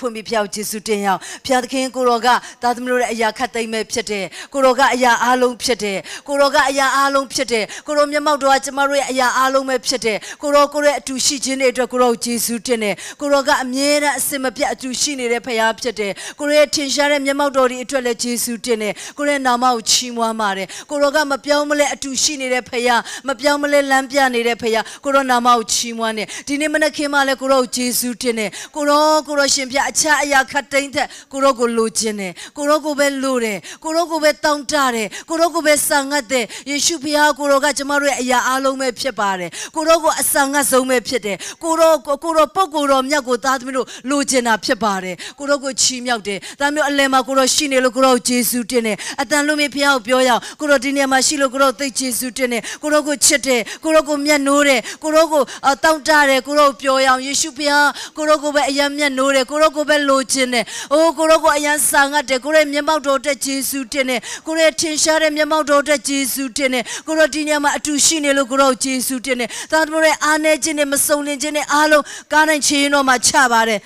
ဖွင့်ပြီးဖျောက်ယေရှုတင်ရအောင်ဖျားသခင်ကိုရောကသားသမီးတို့ရဲ့အရာခတ်သိမ်းမဲ့ဖြစ်တယ်ကိုရောကအရာအားလုံးဖြစ်တယ်ကိုရောကအရာအားလုံးဖြစ်တယ်ကိုရောမျက်မှောက်တော်ကကျမတို့ရဲ့အရာအားလုံးပဲဖြစ်တယ်ကိုရောကိုရဲ့အတူရှိခြင်းတွေအတွက်ကိုရောယေရှုတင်တယ်ကိုရောကအမြဲတမ်းအစင်မပြတ်အတူရှိနေတဲ့ဖခင်ဖြစ်တယ်ကိုရောရဲ့ထင်ရှားတဲ့မျက်မှောက်တော်တွေအတွက်လည်းယေရှုတင်တယ်ကိုရောရဲ့နာမကိုချီးမွမ်းပါတယ်ကိုရောကမပြောင်းမလဲအတူရှိနေတဲ့ဖခင်မပြောင်းမလဲလမ်းပြနေတဲ့ဖခင်ကိုရောနာမကိုချီးမွမ်းတယ်ဒီနေ့မနေ့ခင်မှလည်းကိုရောယေရှုတင်တယ်ကိုရောကိုရောရှင်ပြအခြားအရာခတ်သိမ်းတဲ့ကိုရောကိုလိုချင်တယ်ကိုရောကိုပဲလိုတယ်ကိုရောကိုပဲတောင်းတတယ်ကိုရောကိုပဲဆာငတ်တယ်ယေရှုဖခင်ကိုရောကကျမတို့ရဲ့အရာအားလုံးပဲဖြစ်ပါတယ်ကိုရောကိုအဆာငတ်ဆုံးပဲဖြစ်တယ်ကိုရောကိုရောပုဂ္ဂိုလ်တော်မြတ်ကိုသားသမီးတို့လိုချင်တာဖြစ်ပါတယ်ကိုရောကိုချီးမြှောက်တယ်ဒါမျိုးအလယ်မှာကိုရောရှိနေလို့ကိုရောယေရှုတင်တယ်အတန်လုံးမဖခင်ကိုပြောရအောင်ကိုရောဒီနေရာမှာရှိလို့ကိုရောသိယေရှုတင်တယ်ကိုရောကိုချစ်တယ်ကိုရောကိုမျက်နှိုးတယ်ကိုရောကိုတောင်းတတယ်ကိုရောကိုပြောရအောင်ယေရှုဖခင်ကိုရောကိုပဲအယံမျက်နှိုးတယ်ကိုရောကိုပဲလိုချင်တယ်အိုးကိုရောကိုအယံဆာငတ်တယ်ကိုရောမျက်မှောက်တော်အတွက်ယေရှုတင်တယ်ကိုရောထင်ရှားတဲ့မျက်မှောက်တော်အတွက်ယေရှုတင်တယ်ကိုရောဒီနေရာမှာအတူရှိနေလို့ကိုရောယေရှုတင်တယ်သာသမရဲ့အားနေခြင်းနဲ့မစုံလင်ခြင်းနဲ့အားလုံးကားနိုင်ချေရင်တော့မှချပါတယ်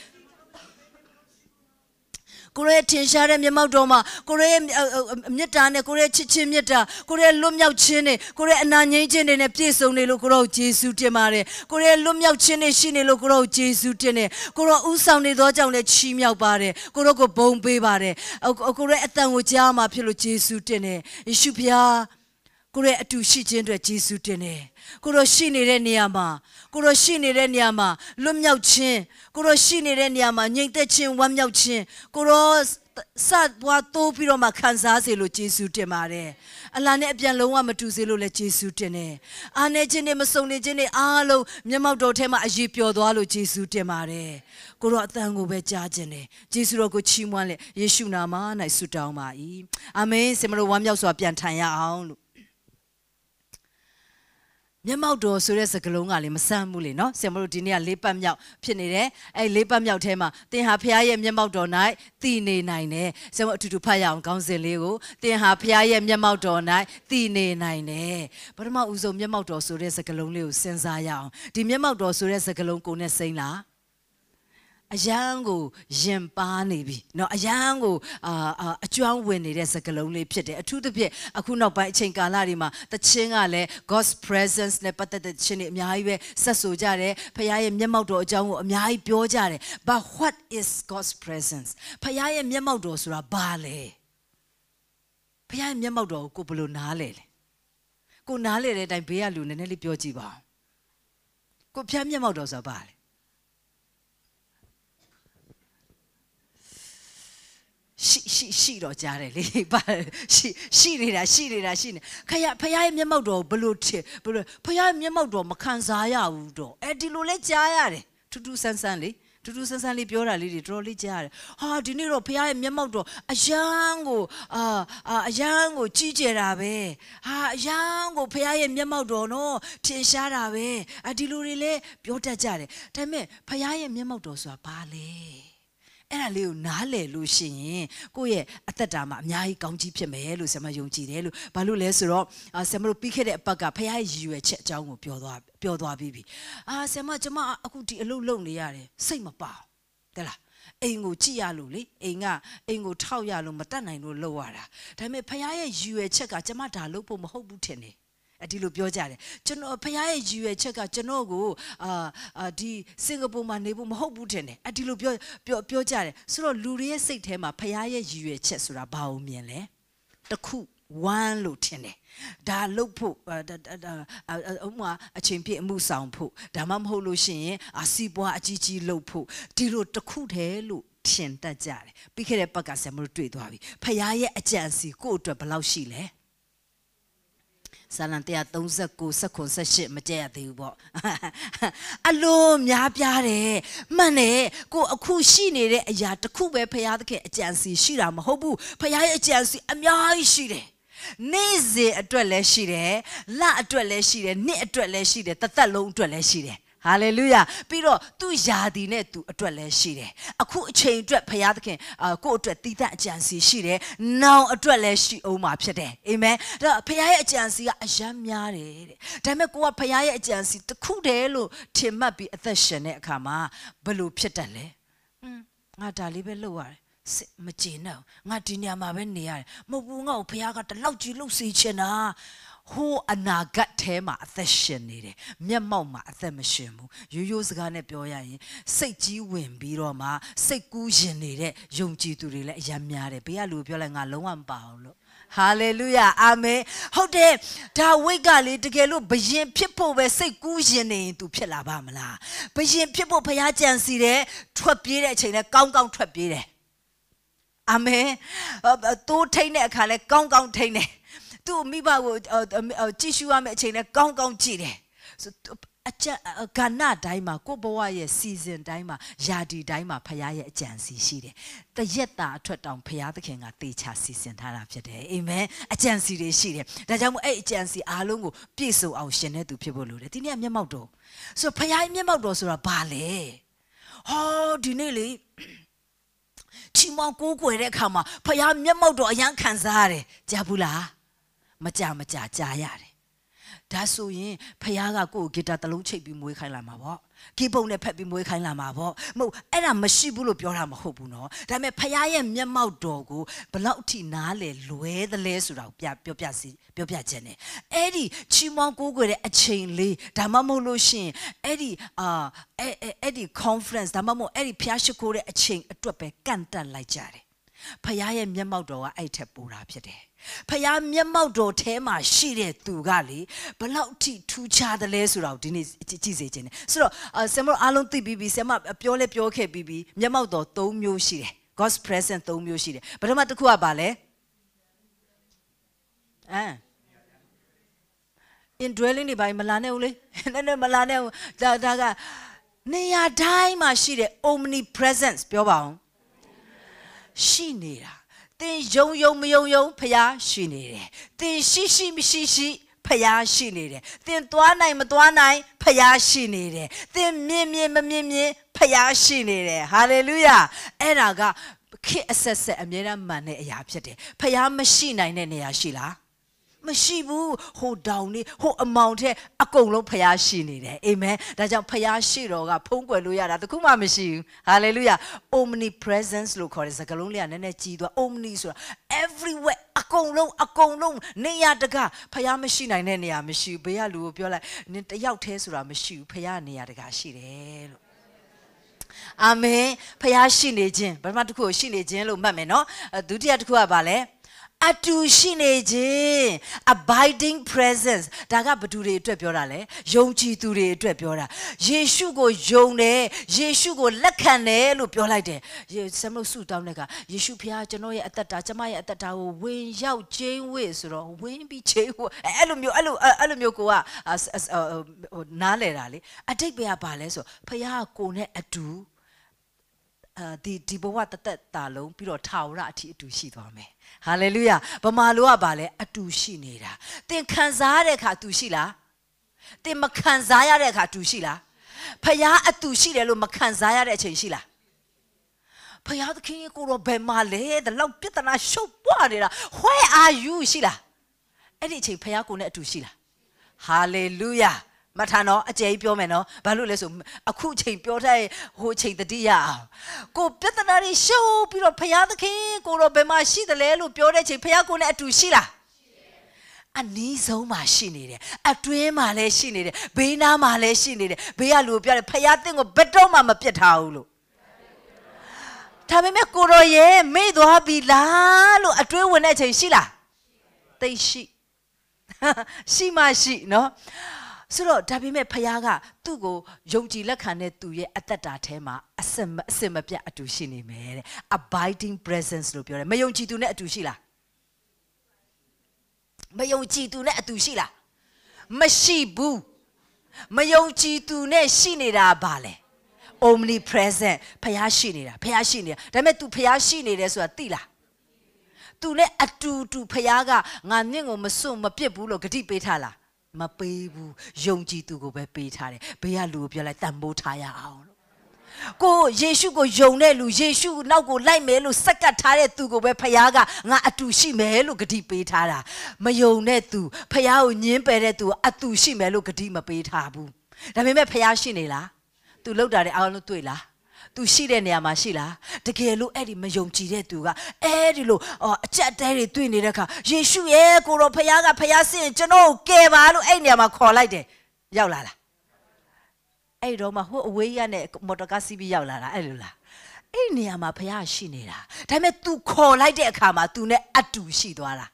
ကိုရဲထင်ရှားတဲ့မျက်မှောက်တော်မှာကိုရဲမြတ်တာနဲ့ကိုရဲချစ်ချင်းမြတ်တာကိုရဲလွတ်မြောက်ခြင်းနဲ့ကိုရဲအနာငြိမ်းခြင်းတွေနဲ့ပြည့်စုံနေလို့ကိုရောယေရှုတင်ပါတယ်ကိုရဲလွတ်မြောက်ခြင်းတွေရှိနေလို့ကိုရောယေရှုတင်တယ်ကိုရောဥဆောင်နေသောကြောင့်လည်းချီးမြှောက်ပါတယ်ကိုရောကိုဘုံပေးပါတယ်ကိုရဲအတန်ကိုကြားမှာဖြစ်လို့ယေရှုတင်တယ်ယေရှုဖျားကိုရဲအတူရှိခြင်းအတွက်ယေရှုတင်တယ် ကိုရောရှိနေတဲ့နေရာမှာကိုရောရှိနေတဲ့နေရာမှာလွတ်မြောက်ခြင်းကိုရောရှိနေတဲ့နေရာမှာငြိမ်သက်ခြင်းဝမ်းမြောက်ခြင်းကိုရောစပွားတိုးပြီးတော့မှခံစားစေလို့ယေရှုတင်ပါတယ်အလားနဲ့အပြန်လုံးဝမတူစေလို့လည်းယေရှုတင်တယ်အာနေခြင်းနဲ့မစုံနေခြင်းနဲ့အားလုံးမျက်မှောက်တော်ထဲမှာအရေးပျော်သွားလို့ယေရှုတင်ပါတယ်ကိုရောအတန်ကိုပဲကြားခြင်းတယ်ယေရှုတော်ကိုချီးမွမ်းလေယေရှုနာမ၌ဆုတောင်းပါ၏အာမင်စင်မလို့ဝမ်းမြောက်စွာပြန်ထိုင်ရအောင်လို့ မျက်မှောက်တော်ဆိုတဲ့စကားလုံးကလည်းမဆန်းဘူးလေနော်ဆရာမတို့ဒီနေ့ကလေးပတ်မြောက်ဖြစ်နေတယ်အဲလေးပတ်မြောက်ထဲမှာသင်ဟာဖခင်ရဲ့မျက်မှောက်တော်၌တည်နေနိုင်တယ်ဆရာမအတူတူဖတ်ရအောင်ခေါင်းစဉ်လေးကိုသင်ဟာဖခင်ရဲ့မျက်မှောက်တော်၌တည်နေနိုင်တယ်ပထမဦးဆုံးမျက်မှောက်တော်ဆိုတဲ့စကားလုံးလေးကိုစဉ်းစားရအောင်ဒီမျက်မှောက်တော်ဆိုတဲ့စကားလုံးကိုနဲ့စိမ့်လား အယံကိုရင်ပါနေပြီเนาะအယံကိုအာအကျွမ်းဝင်နေတဲ့စကလုံးလေးဖြစ်တယ်အထူးသဖြင့်အခုနောက်ပိုင်းအချိန်ကာလတွေမှာတခြင်းကလည်း God's presence နဲ့ပတ်သက်တဲ့ခြင်းတွေအများကြီးပဲဆက်ဆိုကြတယ်ဖခင်ရဲ့မျက်မှောက်တော်အကြောင်းကိုအများကြီးပြောကြတယ် but what is God's presence ဖခင်ရဲ့မျက်မှောက်တော်ဆိုတာဘာလဲဖခင်ရဲ့မျက်မှောက်တော်ကိုကိုဘယ်လိုနားလဲလဲကိုနားလဲတဲ့အတိုင်းဘေးကလူနည်းနည်းလေးပြောကြည့်ပါကိုဖခင်မျက်မှောက်တော်ဆိုတာဘာလဲ ရှိရှိရှိတော့ကြားတယ်လေပါရှိရှိနေတာရှိနေတာရှိနေခရဖခင်ရဲ့မျက်မှောက်တော်ဘလို့ထဘလို့ဖခင်ရဲ့မျက်မှောက်တော်မခံစားရဘူးတော့အဲဒီလိုလဲကြားရတယ်ထူးထူးဆန်းဆန်းလေးတူတူဆန်းဆန်းလေးပြောတာလေးတွေတော်တော်လေးကြားရတယ်။ဟာဒီနေ့တော့ဖခင်ရဲ့မျက်မှောက်တော်အယံကိုအာအယံကိုကြီးကျယ်တာပဲ။ဟာအယံကိုဖခင်ရဲ့မျက်မှောက်တော်နော်ထင်ရှားတာပဲ။အဒီလိုတွေလည်းပြောတတ်ကြတယ်။ဒါပေမဲ့ဖခင်ရဲ့မျက်မှောက်တော်ဆိုတာဘာလဲ။ အဲ့ဒါလေးကိုနားလည်လို့ရှိရင်ကိုယ့်ရဲ့အသက်တာမှာအများကြီးကောင်းကြီးဖြစ်မယ်လို့ဆရာမယုံကြည်တယ်လို့ဘာလို့လဲဆိုတော့ဆရာမတို့ပြီးခဲ့တဲ့အပတ်ကဖခင်ရည်ရွယ်ချက်အကြောင်းကိုပြောသွားပြောသွားပြီးပြီအာဆရာမကျမအခုဒီအလုပ်လုပ်နေရတယ်စိတ်မပါတဲ့လားအိမ်ကိုကြည့်ရလို့လေအိမ်ကအိမ်ကိုထောက်ရလို့မတတ်နိုင်လို့လုပ်ရတာဒါပေမဲ့ဖခင်ရဲ့ရည်ရွယ်ချက်ကကျမဒါလုပ်ဖို့မဟုတ်ဘူးထင်တယ်အ ဒီလိုပြောကြတယ်ကျွန်တော်ဖခင်ရဲ့ရည်ရွယ်ချက်ကကျွန်တော်ကိုအာအာဒီစင်ကာပူမှာနေဖို့မဟုတ်ဘူးထင်တယ်အဒီလိုပြောပြောပြောကြတယ်ဆိုတော့လူတွေရဲ့စိတ်ထဲမှာဖခင်ရဲ့ရည်ရွယ်ချက်ဆိုတာဘာလို့မြင်လဲတခုဝမ်းလို့ထင်တယ်ဒါလုတ်ဖို့ဥမာအချိန်ပြည့်အမှုဆောင်ဖို့ဒါမှမဟုတ်လို့ရှိရင်အစီပွားအကြီးကြီးလုတ်ဖို့ဒီလိုတခုတည်းလို့ထင်တတ်ကြတယ်ပြီးခဲ့တဲ့ပတ်ကဆမ်မလို့တွေ့သွားပြီဖခင်ရဲ့အကြံစီကိုယ့်အတွက်ဘယ်လောက်ရှိလဲ ဇာလံ139စက္ကွန်78မကြက်ရသေးဘူးပေါ့အလိုများပြားတယ်မှန်တယ်ကိုအခုရှိနေတဲ့အရာတစ်ခုပဲဖရာသခင်အကြံစီရှိတာမဟုတ်ဘူးဖရာရဲ့အကြံစီအများကြီးရှိတယ်နေ့စဉ်အတွက်လည်းရှိတယ်လအတွက်လည်းရှိတယ်နှစ်အတွက်လည်းရှိတယ်တစ်သက်လုံးအတွက်လည်းရှိတယ် ဟာလေလုယာပြီးတော့သူ့ယာဒီနဲ့သူအတွက်လည်းရှိတယ်အခုအချိန်အတွက်ဖခင်သခင်ကိုယ့်အတွက်တည်တတ်အကြံစီရှိတယ်နောင်အတွက်လည်းရှိအောင်မှာဖြစ်တယ်အာမင်ဒါဖခင်ရဲ့အကြံစီကအယမ်းများတယ်တဲ့ဒါပေမဲ့ကိုကဖခင်ရဲ့အကြံစီတစ်ခုတည်းလို့ထင်မှတ်ပြီးအသက်ရှင်တဲ့အခါမှာဘယ်လိုဖြစ်တတ်လဲဟွန်းငါဒါလေးပဲလုပ်ရတယ်စစ်မကျေနပ်ဘူးငါဒီနေရာမှာပဲနေရတယ်မဟုတ်ဘူးငါ့ကိုဖခင်ကတလောက်ကြီးလှုပ်စေချင်တာ ဟိုးအနာဂတ်ထဲမှာအသက်ရှင်နေတယ်မျက်မှောက်မှာအသက်မရှင်ဘူးရိုးရိုးစကားနဲ့ပြောရရင်စိတ်ကြီးဝင်ပြီးတော့မှစိတ်ကူးရင်နေတဲ့ယုံကြည်သူတွေလည်းအများများတယ်ဘေးကလူပြောလိုက်ငါလုံးဝမပါဘူးလို့ဟာလေလုယာအာမင်ဟုတ်တယ်ဒါဝိတ်ကလေတကယ်လို့ဘယင်ဖြစ်ဖို့ပဲစိတ်ကူးရင်နေရင် तू ဖြစ်လာပါမလားဘယင်ဖြစ်ဖို့ဖရားကြံစီတယ်ထွက်ပြေးတဲ့အချိန်လဲကောင်းကောင်းထွက်ပြေးတယ်အာမင်တိုးထိန်တဲ့အခါလဲကောင်းကောင်းထိန်တယ် သူ့မိဘကိုကြည့်ရှုရမယ့်အချိန်လဲကောင်းကောင်းကြည့်တယ်အကြကဏ္ဍတိုင်းမှာကိုဘဝရဲ့စီဇန်တိုင်းမှာယာဒီတိုင်းမှာဖရားရဲ့အကြံစီရှိတယ်။တရက်တာအထွက်တောင်ဖရားသခင်ကတေချာစီစဉ်ထားတာဖြစ်တယ်။အာမင်။အကြံစီတွေရှိတယ်။ဒါကြောင့်မို့အဲ့အကြံစီအားလုံးကိုပြည့်စုံအောင်ရှင်တဲ့သူဖြစ်ဖို့လိုတယ်။ဒီနေ့ကမျက်မှောက်တော်ဆိုဖရားမျက်မှောက်တော်ဆိုတာဘာလဲ။ဟောဒီနေ့လေချီမောင်ကိုးကွယ်တဲ့အခါမှာဖရားမျက်မှောက်တော်အရန်ခံစားရတယ်။ကြားဘူးလား။ မကြမကြကြာရတယ်ဒါဆိုရင်ဖះကကိုယ်ဂီတာတစ်လုံးချိတ်ပြီးမွေးခိုင်းလာမှာပေါ့ကီးပုံနဲ့ဖက်ပြီးမွေးခိုင်းလာမှာပေါ့မဟုတ်အဲ့ဒါမရှိဘူးလို့ပြောတာမဟုတ်ဘူးနော်ဒါပေမဲ့ဖះရဲ့မျက်မှောက်တော်ကိုဘလောက်ထိနားလေလွဲသလဲဆိုတာကိုပြပြောပြစီပြောပြခြင်း ਨੇ အဲ့ဒီချီးမွမ်းကိုးကွယ်တဲ့အချိန်လေးဒါမှမဟုတ်လို့ရှင်အဲ့ဒီအာအဲ့အဲ့ဒီ conference ဒါမှမဟုတ်အဲ့ဒီဖះရှိခိုးတဲ့အချိန်အတွက်ပဲကန့်တက်လိုက်ကြတယ်ဖះရဲ့မျက်မှောက်တော်ကအဲ့ထက်ပိုတာဖြစ်တယ် ဖះမျက်မှောက်တော်ထဲမှာရှိတဲ့သူကလေဘလောက်ထိထူးခြားတယ်လဲဆိုတာကိုဒီနေ့ကြည့်စေခြင်းတယ်ဆိုတော့ဆမ်မအားလုံးသိပြီးပြီဆမ်မပြောလဲပြောခဲ့ပြီးပြီမျက်မှောက်တော်၃မျိုးရှိတယ် God's presence ၃မျိုးရှိတယ်ပထမတစ်ခုကဘာလဲအမ် indwelling တွေဘာမလာနဲ့ဦးလေနည်းနည်းမလာနဲ့ဦးဒါဒါကနေရာတိုင်းမှာရှိတဲ့ omnipresence ပြောပါအောင်ရှိနေတာ သင်ယုံယုံမယုံယုံဖျားရှိနေတယ်သင်ရှိရှိမရှိရှိဖျားရှိနေတယ်သင်သွားနိုင်မသွားနိုင်ဖျားရှိနေတယ်သင်မြင်မြင်မမြင်မြင်ဖျားရှိနေတယ်ဟာလေလုယာအဲ့ဒါကခေအဆက်ဆက်အမြဲတမ်းမှန်တဲ့အရာဖြစ်တယ်ဖျားမရှိနိုင်တဲ့နေရာရှိလား မရှိဘူးဟိုတောင်လေးဟိုအမောင်ထဲအကုန်လုံးဖျားရှိနေတယ်အာမင်ဒါကြောင့်ဖျားရှိတော်ကဖုံးကွယ်လို့ရတာတခုမှမရှိဘူးဟာလေလုယာ omnipresence လို့ခေါ်တဲ့စကားလုံးလေးကနည်းနည်းကြီးသွား omni ဆိုတာ everywhere အကုန်လုံးအကုန်လုံးနေရာတကဖျားမရှိနိုင်တဲ့နေရာမရှိဘူးဘေးကလူကိုပြောလိုက်နင်တယောက်တည်းဆိုတာမရှိဘူးဖျားနေရာတကရှိတယ်လို့အာမင်ဖျားရှိနေခြင်းပထမတစ်ခုရှိနေခြင်းလို့မှတ်မယ်နော်ဒုတိယတစ်ခုကဘာလဲ အတူရှိနေခြင်း abiding presence ဒါကဘသူတွေအတွက်ပြောတာလဲယုံကြည်သူတွေအတွက်ပြောတာယေရှုကိုယုံတယ်ယေရှုကိုလက်ခံတယ်လို့ပြောလိုက်တယ်ဆမ်လို့ဆုတောင်းတဲ့ကယေရှုဖခင်ကျွန်တော်ရဲ့အသက်တာကျမရဲ့အသက်တာကိုဝင်ရောက်ခြင်းဝေဆိုတော့ဝင်ပြီးခြင်းဝအဲ့လိုမျိုးအဲ့လိုအဲ့လိုမျိုးကိုကနားလဲတာလေအတိတ်ပဲကဘာလဲဆိုဖခင်ကကိုနဲ့အတူအဲဒီဒီဘဝတသက်တာလုံးပြီးတော့ထာဝရအထိအတူရှိသွားမယ် ဟာလေလုယာဗမာလိုကဘာလဲအတူရှိနေတာသင်ခံစားရတဲ့အခါတူရှိလားသင်မခံစားရတဲ့အခါတူရှိလားဖယားအတူရှိတယ်လို့မခံစားရတဲ့အချိန်ရှိလားဖယားသခင်ကိုတော့ဘယ်မှာလဲတလောက်ပြဿနာရှုပ်ပွားနေတာ where are you ရှိလားအဲ့ဒီအချိန်ဖယားကိုနဲ့အတူရှိလားဟာလေလုယာ မထန်တော့အကျယ်ကြီးပြောမယ်နော်ဘာလို့လဲဆိုအခုချိန်ပြောထားဟိုချိန်တတိယအောင်ကိုပြဿနာတွေရှုပ်ပြီးတော့ဖယားသခင်ကိုတော့ဘယ်မှာရှိသလဲလို့ပြောတဲ့ချိန်ဖယားကိုနဲ့အတူရှိလားအနီးဆုံးမှာရှိနေတယ်အတွင်းမှာလည်းရှိနေတယ်ဘေးနားမှာလည်းရှိနေတယ်ဘေးကလူပြောတယ်ဖယားသင်ကိုဘယ်တော့မှမပြတ်ထားဘူးလို့ဒါပေမဲ့ကိုရောရဲ့မေ့သွားပြီလားလို့အတွင်းဝင်တဲ့အချိန်ရှိလားသိရှိရှိမှရှိနော် ဆိုတော့ဒါပေမဲ့ဖခင်ကသူ့ကိုယုံကြည်လက်ခံတဲ့သူရဲ့အသက်တာထဲမှာအစင်အစင်မပြတ်အတူရှိနေမယ်တဲ့ abiding presence လို့ပြောတယ်မယုံကြည်သူနဲ့အတူရှိလားမယုံကြည်သူနဲ့အတူရှိလားမရှိဘူးမယုံကြည်သူနဲ့ရှိနေတာဘာလဲ omnipresent ဖះရှိနေတာဖះရှိနေတာဒါပေမဲ့ तू ဖះရှိနေတယ်ဆိုတာသိလားသူနဲ့အတူတူဖះကငါနင့်ကိုမစွန့်မပစ်ဘူးလို့ဂတိပေးထားလား မပေးဘူးယုံကြည်သူကိုပဲပေးထားတယ်ဘေးကလူကိုပြောလိုက်တန်ဖိုးထားရအောင်လို့ကိုယေရှုကိုယုံတဲ့လူယေရှုနောက်ကိုလိုက်မယ်လို့စက်ကတ်ထားတဲ့သူကိုပဲဖခင်ကငါအတူရှိမယ်လို့ဂတိပေးထားတာမယုံတဲ့သူဖခင်ကိုညင်းပယ်တဲ့သူအတူရှိမယ်လို့ဂတိမပေးထားဘူးဒါပေမဲ့ဖခင်ရှိနေလားသူလောက်တာတဲ့အားလုံးတွေ့လား သူရှိတဲ့နေရာမှာရှိလားတကယ်လို့အဲ့ဒီမယုံကြည်တဲ့သူကအဲ့ဒီလိုအကြက်တဲတွေတွေ့နေတဲ့အခါယေရှုရဲ့ကိုတော်ဖခင်ကဖခင်ဆင်ကျွန်တော်ကိုကယ်ပါလို့အဲ့နေရာမှာခေါ်လိုက်တယ်ရောက်လာလားအဲ့တော့မှဟိုအဝေးရနဲ့မော်တော်ကားစီးပြီးရောက်လာတာအဲ့လိုလားအဲ့နေရာမှာဖခင်ရှိနေတာဒါပေမဲ့ तू ခေါ်လိုက်တဲ့အခါမှာ तू နဲ့အတူရှိသွားတာ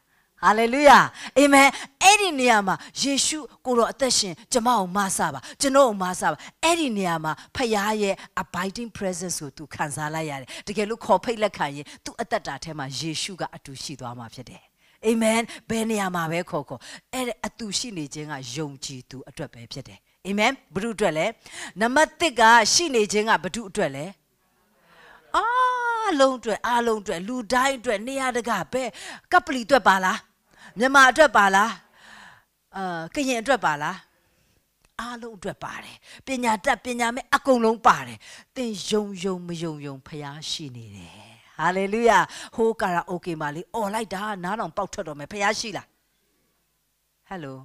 ဟာလေလုယာအာမင်အဲ့ဒီနေရာမှာယေရှုကိုတော်အသက်ရှင်ကျမကိုမဆပါကျွန်တော်ကိုမဆပါအဲ့ဒီနေရာမှာဖခင်ရဲ့ abiding presence ကို तू ခံစားလိုက်ရတယ်တကယ်လို့ခေါ်ဖိတ်လက်ခံရင် तू အသက်တာထဲမှာယေရှုကအတူရှိသွားမှာဖြစ်တယ်အာမင်ဘယ်နေရာမှာပဲခေါ်ခေါ်အဲ့ဒါအတူရှိနေခြင်းကယုံကြည်သူအတွက်ပဲဖြစ်တယ်အာမင်ဘု து အတွက်လဲနံပါတ်1ကရှိနေခြင်းကဘု து အတွက်လဲအားလုံးအတွက်အားလုံးအတွက်လူတိုင်းအတွက်နေရာတကာပဲကပလီအတွက်ပါလား မြန်မာအတွက်ပါလားအာကရင်အတွက်ပါလားအားလုံးအတွက်ပါတယ်ပညာတတ်ပညာမဲ့အကုန်လုံးပါတယ်သင်ယုံယုံမယုံယုံဖျားရှိနေတယ်ဟာလေလုယာဟိုးကာရာအိုကေမှာလေအော်လိုက်တာနားတော်ပေါက်ထွက်တော်မယ်ဖျားရှိလားဟယ်လို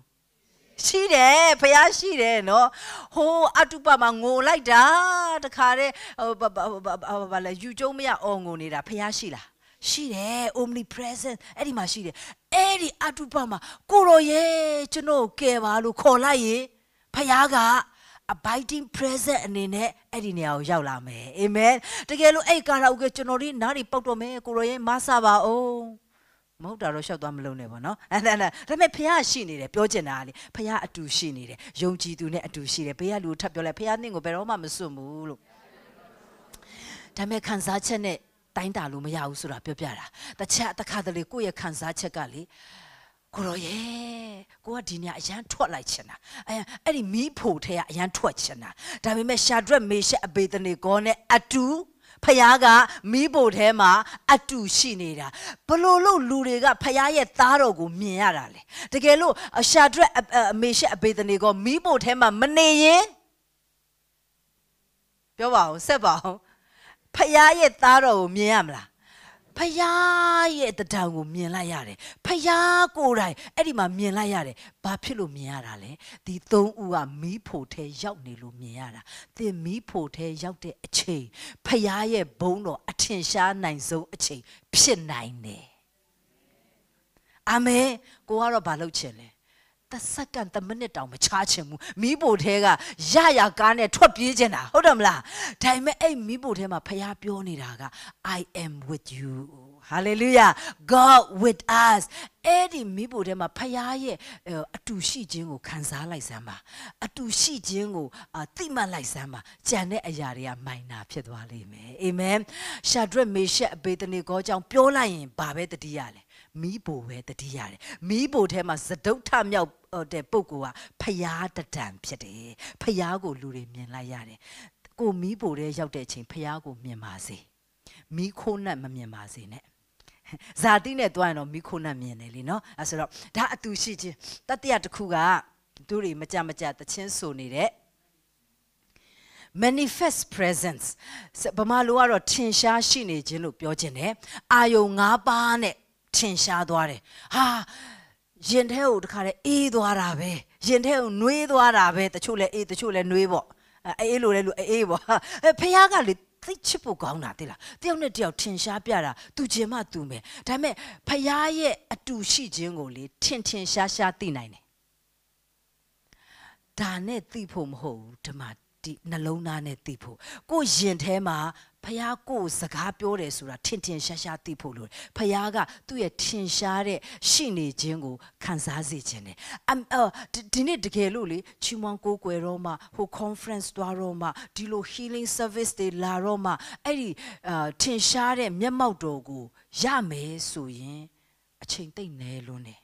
ရှိတယ်ဖះရှိတယ်နော်ဟိုးအတုပမှာငိုလိုက်တာတခါတည်းဟိုဘာလဲယူကျုံမရအောင်ငိုနေတာဖះရှိလား ရှိတယ် omnipresent အဲ့ဒီမှာရှိတယ်အဲ့ဒီအတုပမှာကိုရောရဲ့ကျွန်တော်ကယ်ပါလို့ခေါ်လိုက်ရင်ဖះက abiding present အနေနဲ့အဲ့ဒီနေရာကိုရောက်လာမယ်အာမင်တကယ်လို့အဲ့ကာရာအိုကေကျွန်တော်ဒီနားတွေပေါက်တော့မယ်ကိုရောရဲ့မဆပါအောင်မဟုတ်တာတော့ရှောက်သွားမလုံးနဲ့ပေါ့နော်အဲ့ဒါဒါဒါပေမဲ့ဖះရှိနေတယ်ပြောချင်တာလေဖះအတူရှိနေတယ်ယုံကြည်သူနဲ့အတူရှိတယ်ဘေးကလူထပ်ပြောလိုက်ဖះနင့်ကိုဘယ်တော့မှမစွန့်ဘူးလို့ဒါပေမဲ့ခံစားချက်နဲ့ တိုင်းတာလို့မရဘူးဆိုတာပြောပြတာတခြားတစ်ခါတလေကိုယ့်ရဲ့ခံစားချက်ကလေကိုရောရဲ့ကိုကဒီညအရန်ထွက်လိုက်ချင်တာအရန်အဲ့ဒီမီးဖို့ထဲကအရန်ထွက်ချင်တာဒါပေမဲ့ရှာဒရက်မေရှက်အဘေဒနေကောနဲ့အတူဖယားကမိဖို့ထဲမှာအတူရှိနေတာဘလို့လို့လူတွေကဖယားရဲ့သားတော်ကိုမြင်ရတာလေတကယ်လို့ရှာဒရက်အမေရှက်အဘေဒနေကောမိဖို့ထဲမှာမနေရင်ပြောပါဦးဆက်ပါဦး ဖယားရဲ့သားတော်ကိုမြင်ရမလားဖယားရဲ့တံကိုမြင်လိုက်ရတယ်ဖယားကိုယ်တိုင်အဲ့ဒီမှာမြင်လိုက်ရတယ်ဘာဖြစ်လို့မြင်ရတာလဲဒီသုံးဦးကမီးဖို့ထဲရောက်နေလို့မြင်ရတာသင်မီးဖို့ထဲရောက်တဲ့အချိန်ဖယားရဲ့ဘုန်းတော်အထင်ရှားနိုင်ဆုံးအချိန်ဖြစ်နိုင်တယ်အာမင်ကိုကတော့ဘာလုပ်ချင်လဲ တစက္ကန့်တမိနစ်တောင်မချချင်ဘူးမိဖို့ထဲကရရကားနဲ့ထွက်ပြေးချင်တာဟုတ်တယ်မလားဒါပေမဲ့အဲ့မိဖို့ထဲမှာဖခင်ပြောနေတာက I am with you hallelujah god with us အဲ့ဒီမိဖို့ထဲမှာဖခင်ရဲ့အတူရှိခြင်းကိုခံစားလိုက်စမ်းပါအတူရှိခြင်းကိုသိမှတ်လိုက်စမ်းပါကြံတဲ့အရာတွေကမိုင်နာဖြစ်သွားလိမ့်မယ်အာမင်ရှာဒရက်မေရှက်အဘေဒနေကောကြောင့်ပြောလိုက်ရင်ဘာပဲတတိယလဲ မီးဘိုပဲတတိရတယ်မီးဘိုထဲမှာသဒုတ်ထမြောက်တဲ့ပုဂ္ဂိုလ်ကဖျားတတံဖြစ်တယ်ဖျားကိုလူတွေမြင်လိုက်ရတယ်ကိုမီးဘိုထဲရောက်တဲ့အချိန်ဖျားကိုမြင်ပါစေမီးခိုးနှက်မမြင်ပါစေနဲ့ဇာတိနဲ့တွားရင်တော့မိခိုးနဲ့မြင်တယ်လေနော်အဲဆိုတော့ဒါအတူရှိချင်းတတရတစ်ခုကသူတွေမကြမကြတချင်းဆိုနေတဲ့ manifest presence ဗမာလိုကတော့ထင်ရှားရှိနေခြင်းလို့ပြောခြင်းတယ်အာယုံ၅ပါးနဲ့ ထင်ရှားသွားတယ်ဟာရင်ထဲကိုတခါတည်းအေးသွားတာပဲရင်ထဲကိုနှွေးသွားတာပဲတချို့လဲအေးတချို့လဲနှွေးပေါ့အေးလို့လဲလို့အေးပေါ့ဖះကလေသိချစ်ဖို့ကောင်းတာတိလားတယောက်နဲ့တယောက်ထင်ရှားပြတာသူကျင်မှသူမယ်ဒါပေမဲ့ဖះရဲ့အတူရှိခြင်းကိုလေထင်ထင်ရှားရှားသိနိုင်တယ်ဒါနဲ့သိဖို့မဟုတ်ဘူးဓမ္မဒီနှလုံးသားနဲ့သိဖို့ကိုရင်ထဲမှာ ဖះကိုစကားပြောတယ်ဆိုတာထင်ထင်ရှားရှားသိဖို့လိုတယ်ဖះကသူ့ရဲ့ထင်ရှားတဲ့ရှိနေခြင်းကိုခံစားစေခြင်းတယ်ဒီနေ့တကယ်လို့လေချီမွန်ကိုကွယ်တော့မှဟို conference သွားတော့မှဒီလို healing service တွေလာတော့မှအဲ့ဒီထင်ရှားတဲ့မျက်မှောက်တော်ကိုရမယ်ဆိုရင်အချိန်သိမ့်နေလွန်းတယ်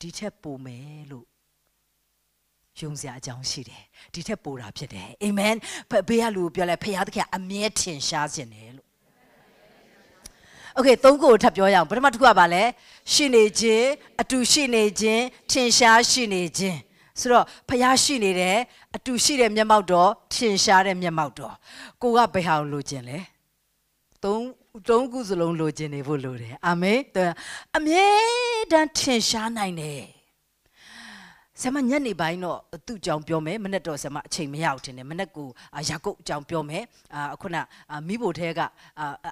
ဒီထက်ပိုမယ်လို့ ယုံစရာအကြောင်းရှိတယ်ဒီထက်ပိုတာဖြစ်တယ်အာမင်ဘေးကလူကိုပြောလိုက်ဖခင်သခင်အမြဲထင်ရှားခြင်းတယ်လို့โอเคသုံးခုကိုထပ်ပြောရအောင်ပထမတစ်ခုကဘာလဲရှိနေခြင်းအတူရှိနေခြင်းထင်ရှားရှိနေခြင်းဆိုတော့ဖះရှိနေတယ်အတူရှိတဲ့မျက်မှောက်တော်ထင်ရှားတဲ့မျက်မှောက်တော်ကိုကဘယ်ဟာကိုလိုချင်လဲသုံးသုံးခုစလုံးလိုချင်နေဖို့လိုတယ်အာမင်အမြဲတမ်းထင်ရှားနိုင်တယ် ဆမညနေပိုင်းတော့သူ့ကြောင်ပြောမယ်မနေ့တော့ဆမအချိန်မရောက်တင်တယ်မနေ့ကရာကုတ်ကြောင်ပြောမယ်အခုနမိဖို့ထဲက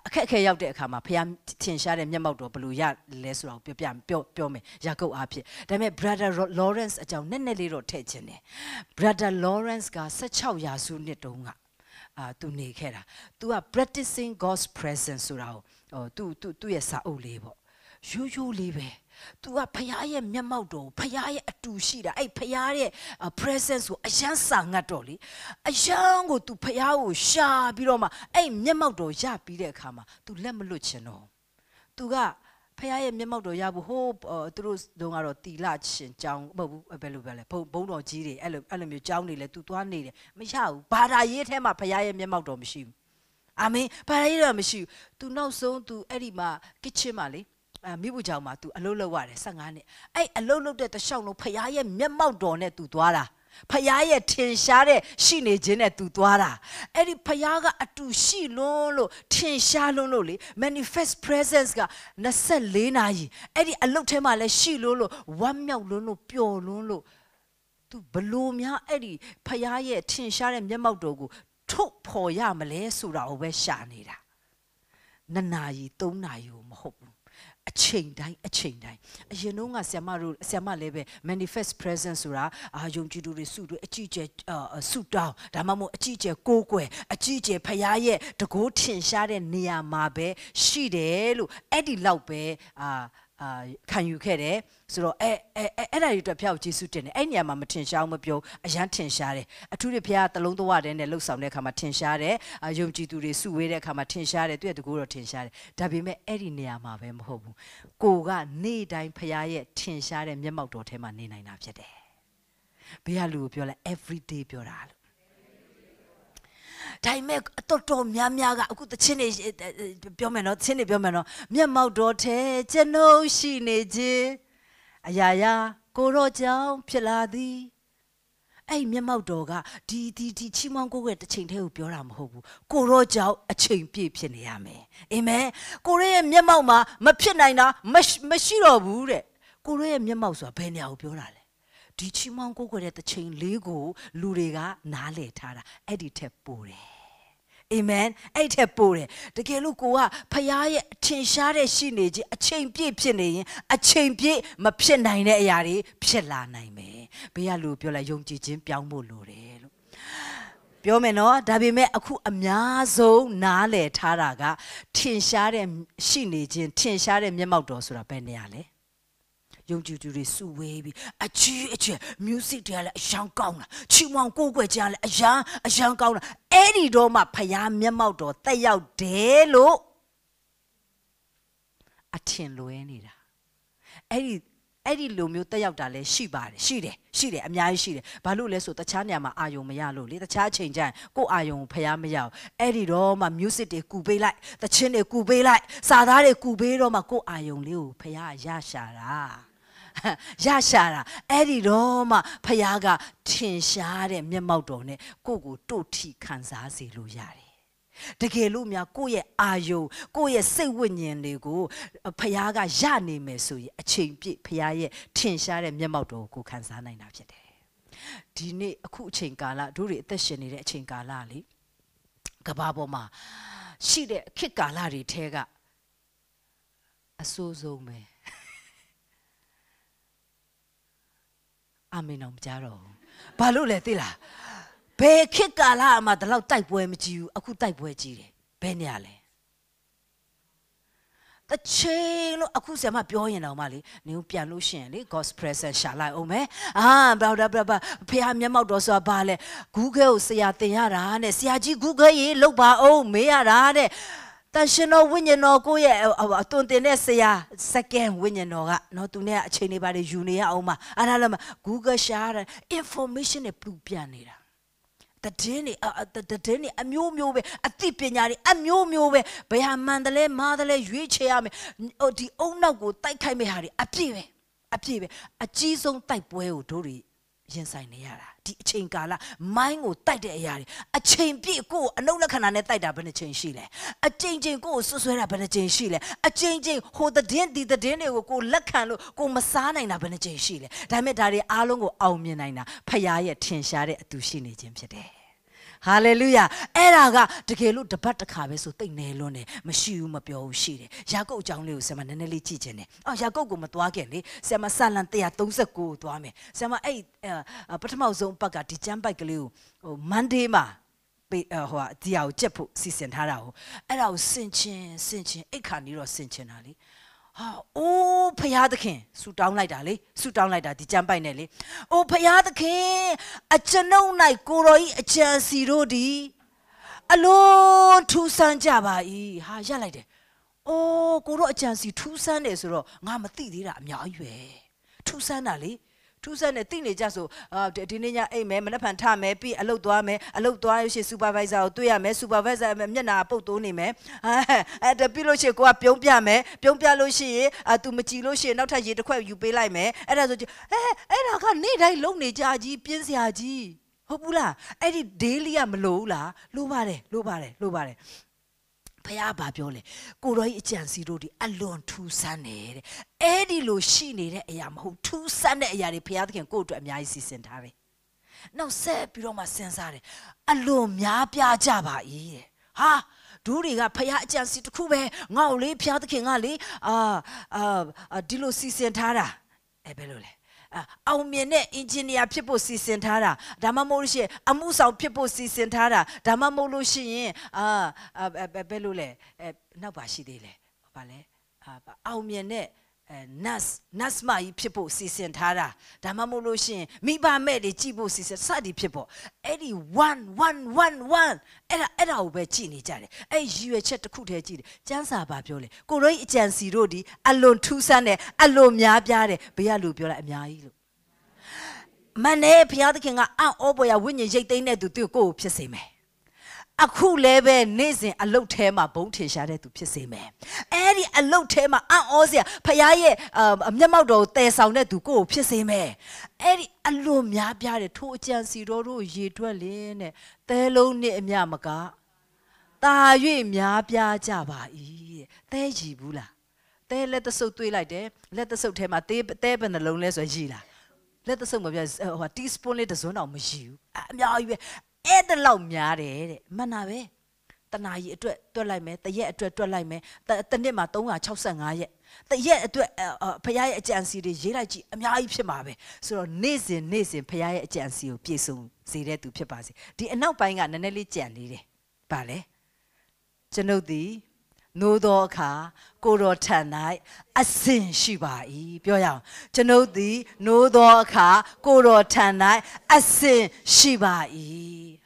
အခက်အခဲရောက်တဲ့အခါမှာဖះထင်ရှားတဲ့မျက်မှောက်တော်ဘယ်လိုရလဲဆိုတာကိုပြောပြပြောပြောမယ်ရာကုတ်အားဖြင့်ဒါပေမဲ့ brother Lawrence အကြောင်းနက်နက်လေးတော့ထည့်ခြင်းတယ် brother Lawrence က16ရာစုနှစ်တုန်းကအာသူနေခဲ့တာ तू က practicing God's presence ဆိုတာကိုဟိုသူ့သူ့ရဲ့စာအုပ်လေးပေါ့ရိုးရိုးလေးပဲ तू ကဖရားရဲ့မျက်မှောက်တော်ဖရားရဲ့အတူရှိတာအဲ့ဖရားရဲ့ presence ကိုအယမ်းစာငတ်တော့လေအယမ်းကို तू ဖရားကိုရှာပြီးတော့မှအဲ့မျက်မှောက်တော်ရပြီးတဲ့အခါမှာ तू လက်မလွတ်ချင်တော့ तू ကဖရားရဲ့မျက်မှောက်တော်ရဖို့ဟိုးသူတို့တုန်းကတော့တီလာရှင်ကြောင်းမဟုတ်ဘူးဘယ်လိုပဲလဲဘုံဘုံတော်ကြီးတွေအဲ့လိုအဲ့လိုမျိုးကြောင်းနေလဲ तू သွားနေတယ်မရဘူးဘာသာရေးထဲမှာဖရားရဲ့မျက်မှောက်တော်မရှိဘူးအာမင်ဘာသာရေးတော့မရှိဘူး तू နောက်ဆုံး तू အဲ့ဒီမှာ kitchen မှာလေအ မိဘူးကြောင်မှာ तू အလုပ်လုပ်ရတယ်15နှစ်အဲ့အလုပ်လုပ်တဲ့တလျှောက်လုံးဖရားရဲ့မျက်မှောက်တော်နဲ့ तू သွားတာဖရားရဲ့ထင်ရှားတဲ့ရှိနေခြင်းနဲ့ तू သွားတာအဲ့ဒီဖရားကအတူရှိလွန်းလို့ထင်ရှားလွန်းလို့လေ manifest presence က24နာရီအဲ့ဒီအလုတ်ထဲမှာလည်းရှိလွန်းလို့ဝမ်းမြောက်လွန်းလို့ပျော်လွန်းလို့ तू ဘလို့များအဲ့ဒီဖရားရဲ့ထင်ရှားတဲ့မျက်မှောက်တော်ကိုထုတ်ဖော်ရမလဲဆိုတာကိုပဲရှာနေတာနှစ်နာရီသုံးနာရီကိုမဟုတ်ဘူး း အချိန်တိုင်းအချိန်တိုင်းအရင်တော့ကဆ iam တို့ဆ iam လည်းပဲ manifest presence ဆိုတာအာယုံကြည်သူတွေစုတွေအကြည့်ကျဲစုတောင်းဒါမှမဟုတ်အကြည့်ကျဲကိုးကွယ်အကြည့်ကျဲဖရားရဲ့တကိုးထင်ရှားတဲ့နေရာမှာပဲရှိတယ်လို့အဲ့ဒီလောက်ပဲအာ အာခံယူခဲ့တယ်ဆိုတော့အဲအဲအဲ့ဒါတွေအတွက်ဖျောက်ကျေးဇူးတင်တယ်အဲ့နေရာမှာမထင်ရှားမပြောအရန်ထင်ရှားတယ်အထူးသဖြင့်တလုံးသွားတဲ့နဲ့လှုပ်ဆောင်တဲ့အခါမှာထင်ရှားတယ်ယုံကြည်သူတွေစုဝေးတဲ့အခါမှာထင်ရှားတယ်သူရဲ့တကူတော့ထင်ရှားတယ်ဒါပေမဲ့အဲ့ဒီနေရာမှာပဲမဟုတ်ဘူးကိုကနေ့တိုင်းဖရားရဲ့ထင်ရှားတဲ့မျက်မှောက်တော်ထဲမှာနေနိုင်တာဖြစ်တယ်ဘယ်ဟာလူကိုပြောလဲ every day ပြောတာလို့ ဒါပေမဲ့အတော်တော်များများကအခုတချင်းနေပြောမယ်နော်ချင်းနေပြောမယ်နော်မျက်မှောက်တော်ထဲကျွန်ုပ်ရှိနေခြင်းအရာရာကိုရောကြောင့်ဖြစ်လာသည်အဲ့မျက်မှောက်တော်ကဒီဒီဒီချီးမွမ်းကိုရဲ့တစ်ချိန်တည်းကိုပြောတာမဟုတ်ဘူးကိုရောကြောင့်အချိန်ပြည့်ဖြစ်နေရမယ်အာမင်ကိုရောရဲ့မျက်မှောက်မှာမဖြစ်နိုင်တာမရှိတော့ဘူးတဲ့ကိုရောရဲ့မျက်မှောက်ဆိုတာဘယ်နေရာကိုပြောတာလဲ ဒီချီးမွမ်းကိုကိုရဲ့တစ်ချိန်လေးကိုလူတွေကနားလည်ထားတာအဲ့ဒီထက်ပိုတယ်အာမင်အဲ့ထက်ပိုတယ်တကယ်လို့ကိုကဖခင်ရဲ့အထင်ရှားတဲ့ရှိနေခြင်းအချိန်ပြည့်ဖြစ်နေရင်အချိန်ပြည့်မဖြစ်နိုင်တဲ့အရာတွေဖြစ်လာနိုင်မယ်ဘေးကလူပြောလိုက်ယုံကြည်ခြင်းပြောင်းဖို့လိုတယ်လို့ပြောမယ်နော်ဒါပေမဲ့အခုအများဆုံးနားလည်ထားတာကထင်ရှားတဲ့ရှိနေခြင်းထင်ရှားတဲ့မျက်မှောက်တော်ဆိုတာဘယ်နေရာလဲ ယုံကြည်သူတွေစုဝေးပြီးအချီးအကျယ် music တွေကလည်းအယံကောင်းတာချီမောင်ကိုကိုွယ်ကြလည်းအယံအယံကောင်းတာအဲ့ဒီတော့မှဖရားမျက်မှောက်တော်တက်ရောက်တယ်လို့အထင်လွဲနေတာအဲ့ဒီအဲ့ဒီလိုမျိုးတက်ရောက်တာလည်းရှိပါတယ်ရှိတယ်ရှိတယ်အများကြီးရှိတယ်ဘာလို့လဲဆိုတခြားနေရာမှာအာယုံမရလို့လေတခြားချိန်ကျရင်ကိုအာယုံဖျားမရအောင်အဲ့ဒီတော့မှ music တွေကူပေးလိုက်တချင်းတွေကူပေးလိုက်စာသားတွေကူပေးတော့မှကိုအာယုံလေးကိုဖျားရရှာတာ ရရှာတာအဲ့ဒီတော့မှဖခင်ကထင်ရှားတဲ့မျက်မှောက်တော်နဲ့ကိုကိုတို့ထီခံစားစေလို့ရတယ်တကယ်လို့များကိုယ့်ရဲ့အာယုံကိုယ့်ရဲ့စိတ်ဝိညာဉ်တွေကိုဖခင်ကရနေမယ်ဆိုရင်အချိန်ပြည့်ဖခင်ရဲ့ထင်ရှားတဲ့မျက်မှောက်တော်ကိုခံစားနိုင်တာဖြစ်တယ်ဒီနေ့အခုအချိန်ကာလတို့တွေအသက်ရှင်နေတဲ့အချိန်ကာလလေကဘာပေါ်မှာရှိတဲ့ခေတ်ကာလတွေထဲကအဆိုးဆုံးပဲ အာမင်အောင်ကြားတော့ဘာလို့လဲသိလားဘယ်ခေတ်ကာလမှာဒီလောက်တိုက်ပွဲမကြည့်ဘူးအခုတိုက်ပွဲကြည့်တယ်ဘယ်နေရလဲတချင်းလို့အခုဆရာမပြောရင်တော့မလေးနင်ပြန်လို့ရှိရင်လေ God's presence ရှာလိုက်အောင်မယ်အာဘာဘာဘာဖေဟာမျက်မှောက်တော်ဆိုတာဘာလဲ Google ကိုဆရာတင်ရတာနဲ့ဆရာကြီး Google ရေးလောက်ပါအောင်မေးရတာတဲ့ တန်ရှင်တော်ဝိညာဉ်တော်ကိုရဲ့အသွင်တင်တဲ့ဆရာ second ဝိညာဉ်တော်ကနော်သူနဲ့အချိန်လေးပါလေယူနေရအောင်မအဲ့ဒါလည်း Google ရှာတာ information တွေပူပြန်နေတာတည်င်းနေတည်င်းနေအမျိုးမျိုးပဲအသိပညာတွေအမျိုးမျိုးပဲဘယ်ဟာမှန်တယ်လဲမှားတယ်လဲရွေးချယ်ရမယ်ဟိုဒီအုံနောက်ကိုတိုက်ခိုက်မဲ့ဟာတွေအပြည့်ပဲအပြည့်ပဲအကြီးဆုံးတိုက်ပွဲကိုတို့တွေ ရင်ဆိုင်နေရတာဒီအချိန်ကာလမိုင်းကိုတိုက်တဲ့အရာတွေအချိန်ပြည့်ကိုယ်အနုလက္ခဏာနဲ့တိုက်တာဘယ်နှချိန်ရှိလဲအချိန်ချင်းကိုယ်ကိုဆွဆွဲတာဘယ်နှချိန်ရှိလဲအချိန်ချင်းဟိုတဲ့င်းဒီတဲ့င်းတွေကိုကိုယ်လက်ခံလို့ကိုယ်မစားနိုင်တာဘယ်နှချိန်ရှိလဲဒါပေမဲ့ဒါတွေအားလုံးကိုအောင်မြင်နိုင်တာဖခင်ရဲ့ထင်ရှားတဲ့အတူရှိနေခြင်းဖြစ်တယ် ဟာလေလုယာအဲ့ဒါကတကယ်လို့တပတ်တစ်ခါပဲဆိုတိတ်နေလွန်းတယ်မရှိဘူးမပြောဘူးရှိတယ်ယာကုပ်အကြောင်းလေးကိုဆရာမနည်းနည်းလေးကြည့်ချင်တယ်အော်ယာကုပ်ကိုမသွားခင်လေဆရာမဆာလန်139ကိုသွားမယ်ဆရာမအဲ့ပထမဆုံးအပတ်ကဒီကျမ်းပိုက်ကလေးကိုဟိုမန်ဒေးမှာပေးဟိုဟာဒီဟာကိုကြက်ဖို့စီစဉ်ထားတာကိုအဲ့ဒါကိုစင်ချင်းစင်ချင်းအိတ်ခါနေတော့စင်ချင်းတာလေ ဟာအိုးဖယားသခင်ဆူတောင်းလိုက်တာလေဆူတောင်းလိုက်တာဒီကြမ်းပိုက်နဲ့လေအိုးဖယားသခင်အကျွန်ုပ်၌ကိုတော်ဤအကြံစီတို့ဒီအလုံးထူးဆန်းကြပါ၏ဟာရက်လိုက်တယ်အိုးကိုတော့အကြံစီထူးဆန်းတယ်ဆိုတော့ငါမသိသေးတာအများကြီးပဲထူးဆန်းတာလေ ထူးဆန်းနဲ့တိနေကြဆိုအာဒီနေ့ညအိမ်မယ်မနေ့ဖန်ထမယ်ပြီးအလုပ်သွားမယ်အလုပ်သွားရရှိ supervisor ကိုတွေ့ရမယ် supervisor မျက်နှာပုတ်တိုးနေမယ်အဲအဲ့ဒါပြီးလို့ရှိရင်ကိုကပြုံးပြမယ်ပြုံးပြလို့ရှိရင်အာ तू မကြည့်လို့ရှိရင်နောက်ထပ်ရေတစ်ခွက်ယူပေးလိုက်မယ်အဲ့ဒါဆိုအဲအဲ့ဒါကနေ့တိုင်းလုံနေကြကြီးပြင်းစရာကြီးဟုတ်ဘူးလားအဲ့ဒီ daily ကမလို့ဘူးလားလိုပါတယ်လိုပါတယ်လိုပါတယ် ဖះဘာပြောလဲကိုရောကြီးအကြံစီတို့ဒီအလွန်ထူးဆန်းတယ်တဲ့အဲ့ဒီလိုရှိနေတဲ့အရာမဟုတ်ထူးဆန်းတဲ့အရာတွေဖះသခင်ကိုယ့်အတွက်အများကြီးစီစဉ်ထားတယ်နောက်ဆက်ပြီးတော့မှစဉ်းစားတယ်အလွန်များပြားကြပါ၏တဲ့ဟာဒူးတွေကဖះအကြံစီတစ်ခုပဲငါ့ကိုလေဖះသခင်ကလေအာအာဒီလိုစီစဉ်ထားတာအဲဘယ်လိုလဲ အောင်မြင်တဲ့အင်ဂျင်နီယာဖြစ်ဖို့စီစဉ်ထားတာဒါမှမဟုတ်လို့ရှိရင်အမှုဆောင်ဖြစ်ဖို့စီစဉ်ထားတာဒါမှမဟုတ်လို့ရှိရင်အာဘယ်လိုလဲအဲနောက်ပါရှိသေးလဲဘာလဲအာအောင်မြင်တဲ့ အဲ nas nas မကြီးဖြစ်ဖို့စီစဉ်ထားတာဒါမှမဟုတ်လို့ရှိရင်မိဘမဲ့တွေကြည့်ဖို့စီစဉ်စသည်ဖြစ်ဖို့အဲ့ဒီ1 1 1 1အဲ့ဒါအဲ့ဒါကိုပဲကြည့်နေကြတယ်အဲ့ရည်ရွယ်ချက်တစ်ခုတည်းကြည့်တယ်ကျမ်းစာပါပြောလေကိုရိုးအကြံစီတို့ဒီအလွန်ထူးဆန်းတယ်အလွန်များပြားတယ်ဘယ်ရလူပြောလိုက်အများကြီးလို့မနဲ့ဘုရားသခင်ကအံ့ဩပွေရဝိညာဉ်ရိတ်သိမ်းတဲ့သူသူ့ကိုကိုဖြစ်စေမယ် အခုလည်းပဲနေ့စဉ်အလုတ်ထဲမှာဘုံထင်ရှားတဲ့သူဖြစ်စေမယ်။အဲ့ဒီအလုတ်ထဲမှာအံ့ဩစရာဖခင်ရဲ့အမျက်မှောက်တော်ကိုတည်ဆောင်တဲ့သူကိုဖြစ်စေမယ်။အဲ့ဒီအလွန်များပြားတဲ့ထိုအကြံစီတော်တို့ရေတွက်လင်းတဲ့သဲလုံးနှစ်အမြမကတာ၍များပြားကြပါ၏တဲ့။သဲကြည်ဘူးလား။သဲလက်တဆုပ်တွေးလိုက်တယ်လက်တဆုပ်ထဲမှာသဲသဲဘယ်နှလုံးလဲဆိုရည်လား။လက်တဆုပ်မပြဟိုတီစပွန်လေးတစ်စွန်းတော့မရှိဘူးအများကြီးပဲ အဲ့ဒါလောက်များတယ်တဲ့မှန်တာပဲတနာကြီးအတွက်တွက်လိုက်မယ်တရက်အတွက်တွက်လိုက်မယ်တနှစ်မှာ365ရက်တရက်အတွက်ဖခင်ရဲ့အကြံစီတွေရေးလိုက်ကြည့်အများကြီးဖြစ်မှာပဲဆိုတော့နေ့စဉ်နေ့စဉ်ဖခင်ရဲ့အကြံစီကိုပြည့်စုံစေတဲ့သူဖြစ်ပါစေဒီအနောက်ပိုင်းကနည်းနည်းလေးကြံနေတယ်ဗာလဲကျွန်ုပ်သည် နိုးသောအခါကိုတော်ထံ၌အစင်ရှိပါ၏ပြောရအောင်ကျွန်ုပ်သည်နိုးသောအခါကိုတော်ထံ၌အစင်ရှိပါ၏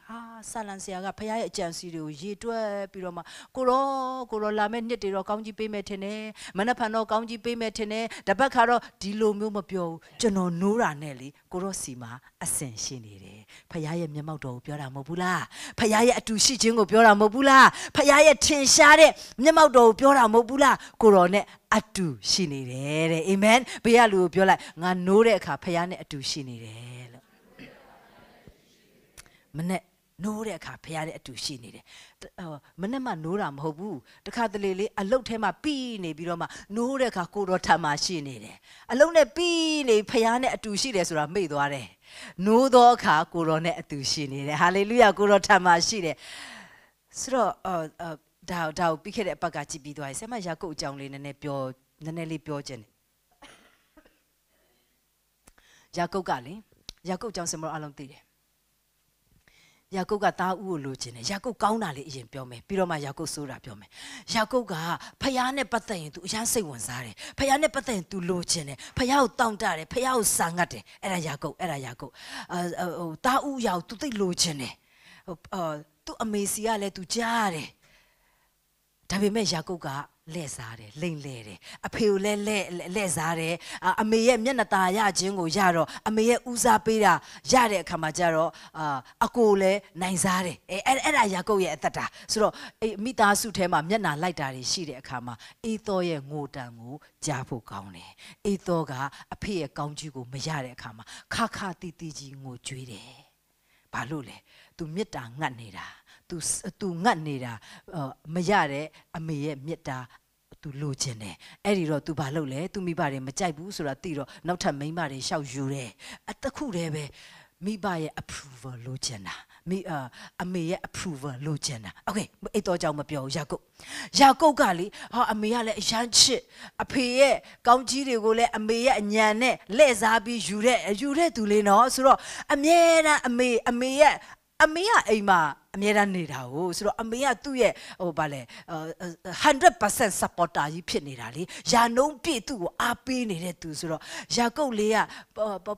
ဟာ ဆာလန်ဆရာကဖခင်ရဲ့အကြံစီတွေကိုရေတွက်ပြီးတော့မှကိုရောကိုရောလာမဲ့နှစ်တွေတော့ကောင်းကြီးပေးမယ်ထင်တယ်မနက်ဖြန်တော့ကောင်းကြီးပေးမယ်ထင်တယ်တပတ်ခါတော့ဒီလိုမျိုးမပြောဘူးကျွန်တော်နိုးတာနဲ့လေကိုရောစီမှာအစင်ရှိနေတယ်ဖခင်ရဲ့မျက်မှောက်တော်ကိုပြောတာမဟုတ်ဘူးလားဖခင်ရဲ့အတူရှိခြင်းကိုပြောတာမဟုတ်ဘူးလားဖခင်ရဲ့ထင်ရှားတဲ့မျက်မှောက်တော်ကိုပြောတာမဟုတ်ဘူးလားကိုရောနဲ့အတူရှိနေတယ်တဲ့အာမင်ဘေးကလူကိုပြောလိုက်ငါနိုးတဲ့အခါဖခင်နဲ့အတူရှိနေတယ်လို့မနဲ့ နိုးတဲ့အခါဖရားတဲ့အတူရှိနေတယ်မနဲ့မှနိုးတာမဟုတ်ဘူးတခါတလေလေးအလုတ်ထဲမှာပြီးနေပြီးတော့မှနိုးတဲ့အခါကိုတော်ထံမှာရှိနေတယ်အလုတ်နဲ့ပြီးနေဖရားနဲ့အတူရှိတယ်ဆိုတာမေ့သွားတယ်နိုးသောအခါကိုတော်နဲ့အတူရှိနေတယ်ဟာလေလုယာကိုတော်ထံမှာရှိတယ်ဆိုတော့အော်ဒါဒါကိုပြီးခဲ့တဲ့အပတ်ကကြည့်ပြီးသွားပြီဆရာမယာကုပ်အကြောင်းလေးနည်းနည်းပြောနည်းနည်းလေးပြောခြင်းတယ်ယာကုပ်ကလေယာကုပ်အကြောင်းဆရာမအားလုံးသိတယ် ယာကုပ်ကသားဦးကိုလိုချင်တယ်ယာကုပ်ကောင်းတာလေးအရင်ပြောမယ်ပြီးတော့မှယာကုပ်ဆိုးတာပြောမယ်ယာကုပ်ကဖယားနဲ့ပတ်သက်ရင် तू အရန်စိတ်ဝင်စားတယ်ဖယားနဲ့ပတ်သက်ရင် तू လိုချင်တယ်ဖယားကိုတောင့်တတယ်ဖယားကိုစာငတ်တယ်အဲ့ဒါယာကုပ်အဲ့ဒါယာကုပ်အာဟိုသားဦးရောက် तू သိလိုချင်တယ်ဟိုအာသူ့အမေစီကလည်း तू ကြားရတယ်ဒါပေမဲ့ယာကုပ်က လဲ့စားတယ်လိမ့်လဲတယ်အဖေကိုလည်းလဲ့လဲ့စားတယ်အမေရဲ့မျက်နှာตาရခြင်းကိုရတော့အမေရဲ့ဦးစားပေးတာရတဲ့အခါမှာကျတော့အာအကိုလည်းနိုင်စားတယ်အဲအဲ့ဒါယာကုပ်ရဲ့အသက်တာဆိုတော့အဲမိသားစုထဲမှာမျက်နှာလိုက်တာတွေရှိတဲ့အခါမှာအေသောရဲ့ငိုတံကိုကြားဖို့ကောင်းတယ်အေသောကအဖေရဲ့ကောင်းကြီးကိုမရတဲ့အခါမှာခါခါတီတီကြီးငိုကြွေးတယ်ဘာလို့လဲသူမေတ္တာငတ်နေတာ तू तू ငတ်နေတာမရတဲ့အမေရဲ့မေတ္တာ သူလိုချင်တယ်အဲ့ဒီတော့ तू ဘာလုပ်လဲ तू မိဘတွေမကြိုက်ဘူးဆိုတာသိတော့နောက်ထပ်မိန်းမတွေရှောက်ယူတယ်အတခုတည်းပဲမိဘရဲ့ approval လိုချင်တာမိအအမေရဲ့ approval လိုချင်တာ okay အဲ့တော့ကြောင့်မပြောဘူးယာကုပ်ယာကုပ်ကလေဟာအမေကလည်းအရန်ချစ်အဖေရဲ့ကောင်းကြီးတွေကိုလည်းအမေရဲ့အညံနဲ့လှည့်စားပြီးယူတဲ့ယူတဲ့သူလေးနော်ဆိုတော့အမြဲတမ်းအမေအမေရဲ့ အမေကအိမ်မှာအမြဲတမ်းနေတာကိုဆိုတော့အမေကသူ့ရဲ့ဟိုဗာလဲ100% supporter ကြီးဖြစ်နေတာလေယာနှုံးပြည့်သူ့ကိုအားပေးနေတဲ့သူဆိုတော့ယာကုတ်လေးက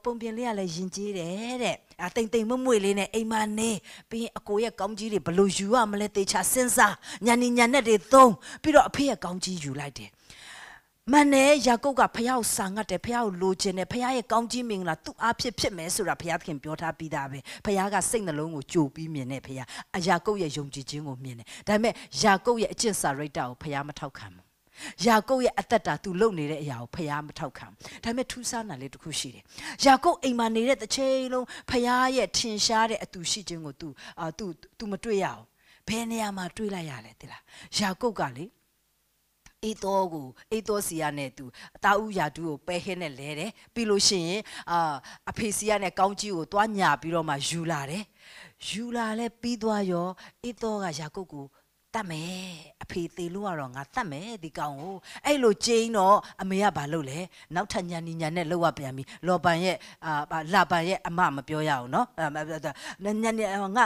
ပုံပြင်လေးကလည်းယဉ်ကျေးတယ်တဲ့အတိမ်တိမ်မွမွေလေးနဲ့အိမ်မနေပြီးရင်အကိုရဲ့ကောင်းကြီးတွေဘလို့ယူရမလဲတေချာစဉ်းစားညာနေညာနဲ့တွေသုံးပြီးတော့အဖေရဲ့ကောင်းကြီးယူလိုက်တယ် မန်နဲ့ယာကုပ်ကဖះကိုစာငတ်တယ်ဖះကိုလိုချင်တယ်ဖះရဲ့ကောင်းကြီးမင်္ဂလာသူ့အားဖြစ်ဖြစ်မယ်ဆိုတာဖះခင်ပြောထားပြီးသားပဲဖះကစိတ်နှလုံးကိုကြိုပြီးမြင်တယ်ဖះအယာကုပ်ရဲ့ယုံကြည်ခြင်းကိုမြင်တယ်ဒါပေမဲ့ယာကုပ်ရဲ့အကျင့်စာရိတ္တကိုဖះမထောက်ခံဘူးယာကုပ်ရဲ့အသက်တာသူလုပ်နေတဲ့အရာကိုဖះမထောက်ခံဒါပေမဲ့ထူးဆန်းတာလေးတစ်ခုရှိတယ်ယာကုပ်အိမ်မှာနေတဲ့တစ်ချိန်လုံးဖះရဲ့ထင်ရှားတဲ့အတူရှိခြင်းကို तू အာ तू तू မတွေ့ရအောင်ဘယ်နေရာမှာတွေ့လိုက်ရလဲတိလားယာကုပ်ကလေ အေးတော်ကိုအေးတော်စီရနဲ့သူအတာဥယာတူကိုပဲဟင်းနဲ့လဲတယ်ပြီးလို့ရှိရင်အာအဖေစီရနဲ့ကောင်းကြီးကိုတွားညာပြီးတော့မှယူလာတယ်ယူလာလဲပြီးသွားရောအေးတော်ကယာကုပ်ကိုတတ်မယ် အဖေသေးလို့ကတော့ငါတတ်မယ်ဒီကောင်ကိုအဲ့လိုကျင်းတော့အမေကဘာလုပ်လဲနောက်ထပ်ညာနီညာနဲ့လှုပ်ရပြန်ပြီလော်ပန်ရဲ့အာလာပန်ရဲ့အမမပြောရအောင်နော်ညာနေငါငါ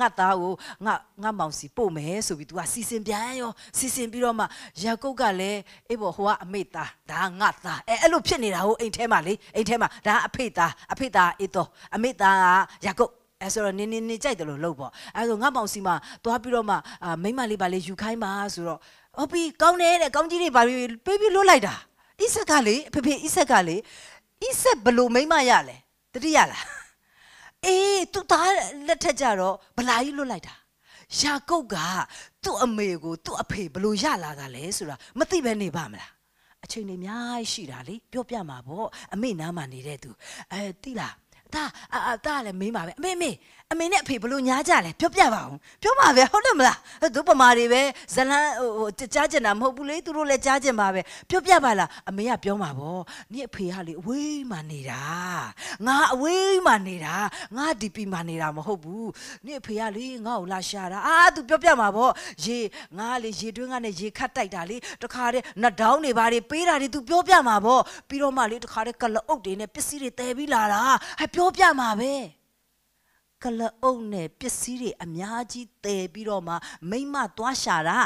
ငါသားကိုငါငါမောင်စီပို့မယ်ဆိုပြီး तू ကစီစဉ်ပြန်ရောစီစဉ်ပြီးတော့မှယာကုတ်ကလည်းအေးဘောဟိုကအမေသားဒါငါသားအဲအဲ့လိုဖြစ်နေတာဟိုအိမ်ထဲမှာလေအိမ်ထဲမှာဒါအဖေသားအဖေသားအေးတော့အမေသားကယာကုတ် အဲဆိုတော့နင်းနင်းနေကြိုက်တယ်လို့လုပ်ပေါ့အဲဆိုငါမောင်စီမှာသွားပြီးတော့မှအာမိမလေးပါလေယူခိုင်းပါဆိုတော့ဟုတ်ပြီကောင်းတယ်တဲ့ကောင်းကြီးတွေပါပြီးပေးပြီးလွတ်လိုက်တာဣဆက်ကလေဖေဖေဣဆက်ကလေဣဆက်ဘလို့မိမရလဲတတိယလားအေးသူသားလက်ထက်ကြတော့ဗလာကြီးလွတ်လိုက်တာယာကုတ်ကသူ့အမေကိုသူ့အဖေဘလို့ရလာတာလဲဆိုတာမသိဘဲနေပါမလားအချိန်တွေအများကြီးရှိတာလေပြောပြမှာပေါ့အမေနားမှာနေတဲ့သူအဲတိလား ဒါအာဒါလည်းမေးပါပဲအမေမေ အမေနဲ့အဖေဘလို့ညားကြလဲပြောပြပါအောင်ပြောပါပဲဟုတ်တယ်မလားတို့ပမာတွေပဲဇလန်းဟိုကြားကျင်တာမဟုတ်ဘူးလေသူတို့လည်းကြားကျင်ပါပဲပြောပြပါလားအမေကပြောမှာဗောနင့်အဖေကလေအဝေးမှနေတာငါအဝေးမှနေတာငါဒီပီမှနေတာမဟုတ်ဘူးနင့်အဖေကလေငါ့ကိုလာရှာတာအာသူပြောပြမှာဗောရေငါလေရေတွင်းကနေရေခတ်တိုက်တာလေတခါတည်းနှဒေါင်းတွေဘာတွေပေးတာတွေသူပြောပြမှာဗောပြီးတော့မှလေတခါတည်းကလအုပ်တွေနဲ့ပစ္စည်းတွေတဲပြီးလာတာဟဲ့ပြောပြမှာပဲ ကလအုပ်နဲ့ပစ္စည်းတွေအများကြီးတည်ပြီးတော့မှမိမသွားရှာတာ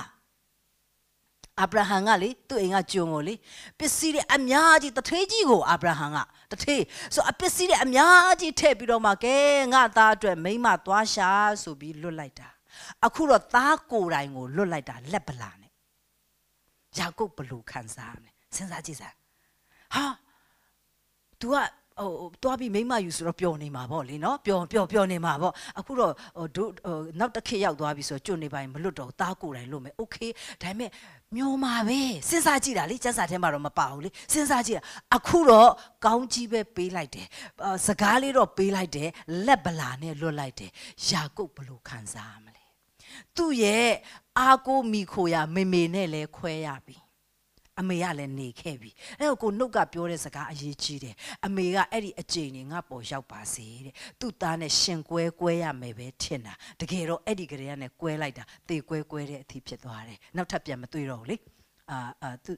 အာဗြဟံကလေသူ့အိမ်ကဂျုံကိုလေပစ္စည်းတွေအများကြီးတထေးကြီးကိုအာဗြဟံကတထေးဆိုအပစ္စည်းတွေအများကြီးထည့်ပြီးတော့မှကဲငါသားအတွက်မိမသွားရှာဆိုပြီးလွတ်လိုက်တာအခုတော့သားကိုယ်တိုင်ကိုလွတ်လိုက်တာလက်ပလာနဲ့ယာကုပ်ဘလို့ခံစားရမလဲစဉ်းစားကြည့်စမ်းဟာ तू က ဟိုတွားပြီးမိမယူဆိုတော့ပျော်နေမှာပေါ့လေနော်ပျော်ပျော်ပျော်နေမှာပေါ့အခုတော့ဟိုဒုဟိုနောက်တစ်ခေတ်ရောက်သွားပြီဆိုတော့ကျွတ်နေပိုင်းမလွတ်တော့တားကိုယ်တိုင်လွတ်မယ်โอเคဒါပေမဲ့မျောမှာပဲစဉ်းစားကြည့်တာလေစက်စာထဲမှာတော့မပါဘူးလေစဉ်းစားကြည့်တာအခုတော့ကောင်းကြီးပဲပေးလိုက်တယ်စကားလေးတော့ပေးလိုက်တယ်လက်ဗလာနဲ့လွတ်လိုက်တယ်ယာကုပ်ဘလို့ခံစားရမလဲသူ့ရဲ့အာကိုမိခိုရမေမေနဲ့လဲခွဲရပြီ အမေကလည်းနေခဲ့ပြီအဲ့တော့ကိုနှုတ်ကပြောတဲ့စကားအရေးကြီးတယ်အမေကအဲ့ဒီအကြိမ်နေငါပေါ်ရောက်ပါစေတဲ့သူ့သားနဲ့ရှင်ကွဲကွဲရမယ်ပဲထင်တာတကယ်တော့အဲ့ဒီကလေးကနဲ့ကွဲလိုက်တာတေကွဲကွဲတဲ့အထိဖြစ်သွားတယ်နောက်ထပ်ပြန်မတွေ့တော့ဘူးလေအာအာသူ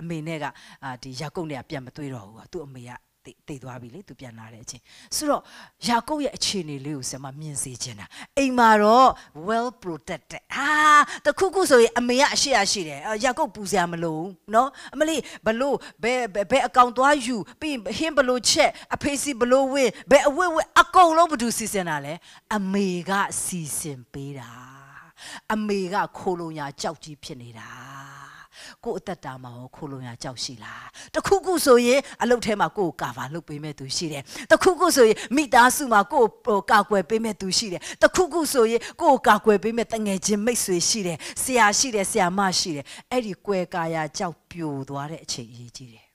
အမေနဲ့ကအာဒီယာကုပ်နဲ့ကပြန်မတွေ့တော့ဘူးသူ့အမေက တည်တည်သွားပြီလေသူပြန်လာတဲ့အချိန်ဆိုတော့ယာကုပ်ရဲ့အခြေအနေလေးကိုဆရာမမြင်စေချင်တာအိမ်မှာတော့ well protected ဟာတခုခုဆိုရင်အမေကအရှိရရှိတယ်ယာကုပ်ပူစရာမလိုဘူးเนาะအမလေးဘလို့ဘယ်ဘယ်အကောင့်သွားယူပြီးဟင်းဘလို့ချက်အဖေစီဘလို့ဝင်းဘယ်အဝတ်ဝတ်အကုန်လုံးဘသူစီစဉ်တာလဲအမေကစီစဉ်ပေးတာအမေကခိုးလုံရကြောက်ကြီးဖြစ်နေတာ ကို့အသက်တာမှာရောခိုလုံရကြောက်ရှိလားတခုခုဆိုရင်အလုပ်ထဲမှာကို့ကိုကာဗာလုပ်ပေးမဲ့သူရှိတယ်တခုခုဆိုရင်မိသားစုမှာကို့ကိုကာကွယ်ပေးမဲ့သူရှိတယ်တခုခုဆိုရင်ကို့ကိုကာကွယ်ပေးမဲ့တငယ်ချင်းမိတ်ဆွေရှိတယ်ဆရာရှိတယ်ဆရာမရှိတယ်အဲ့ဒီကွယ်ကာယာကြောက်ပြိုသွားတဲ့အချိန်အရေးကြီးတယ်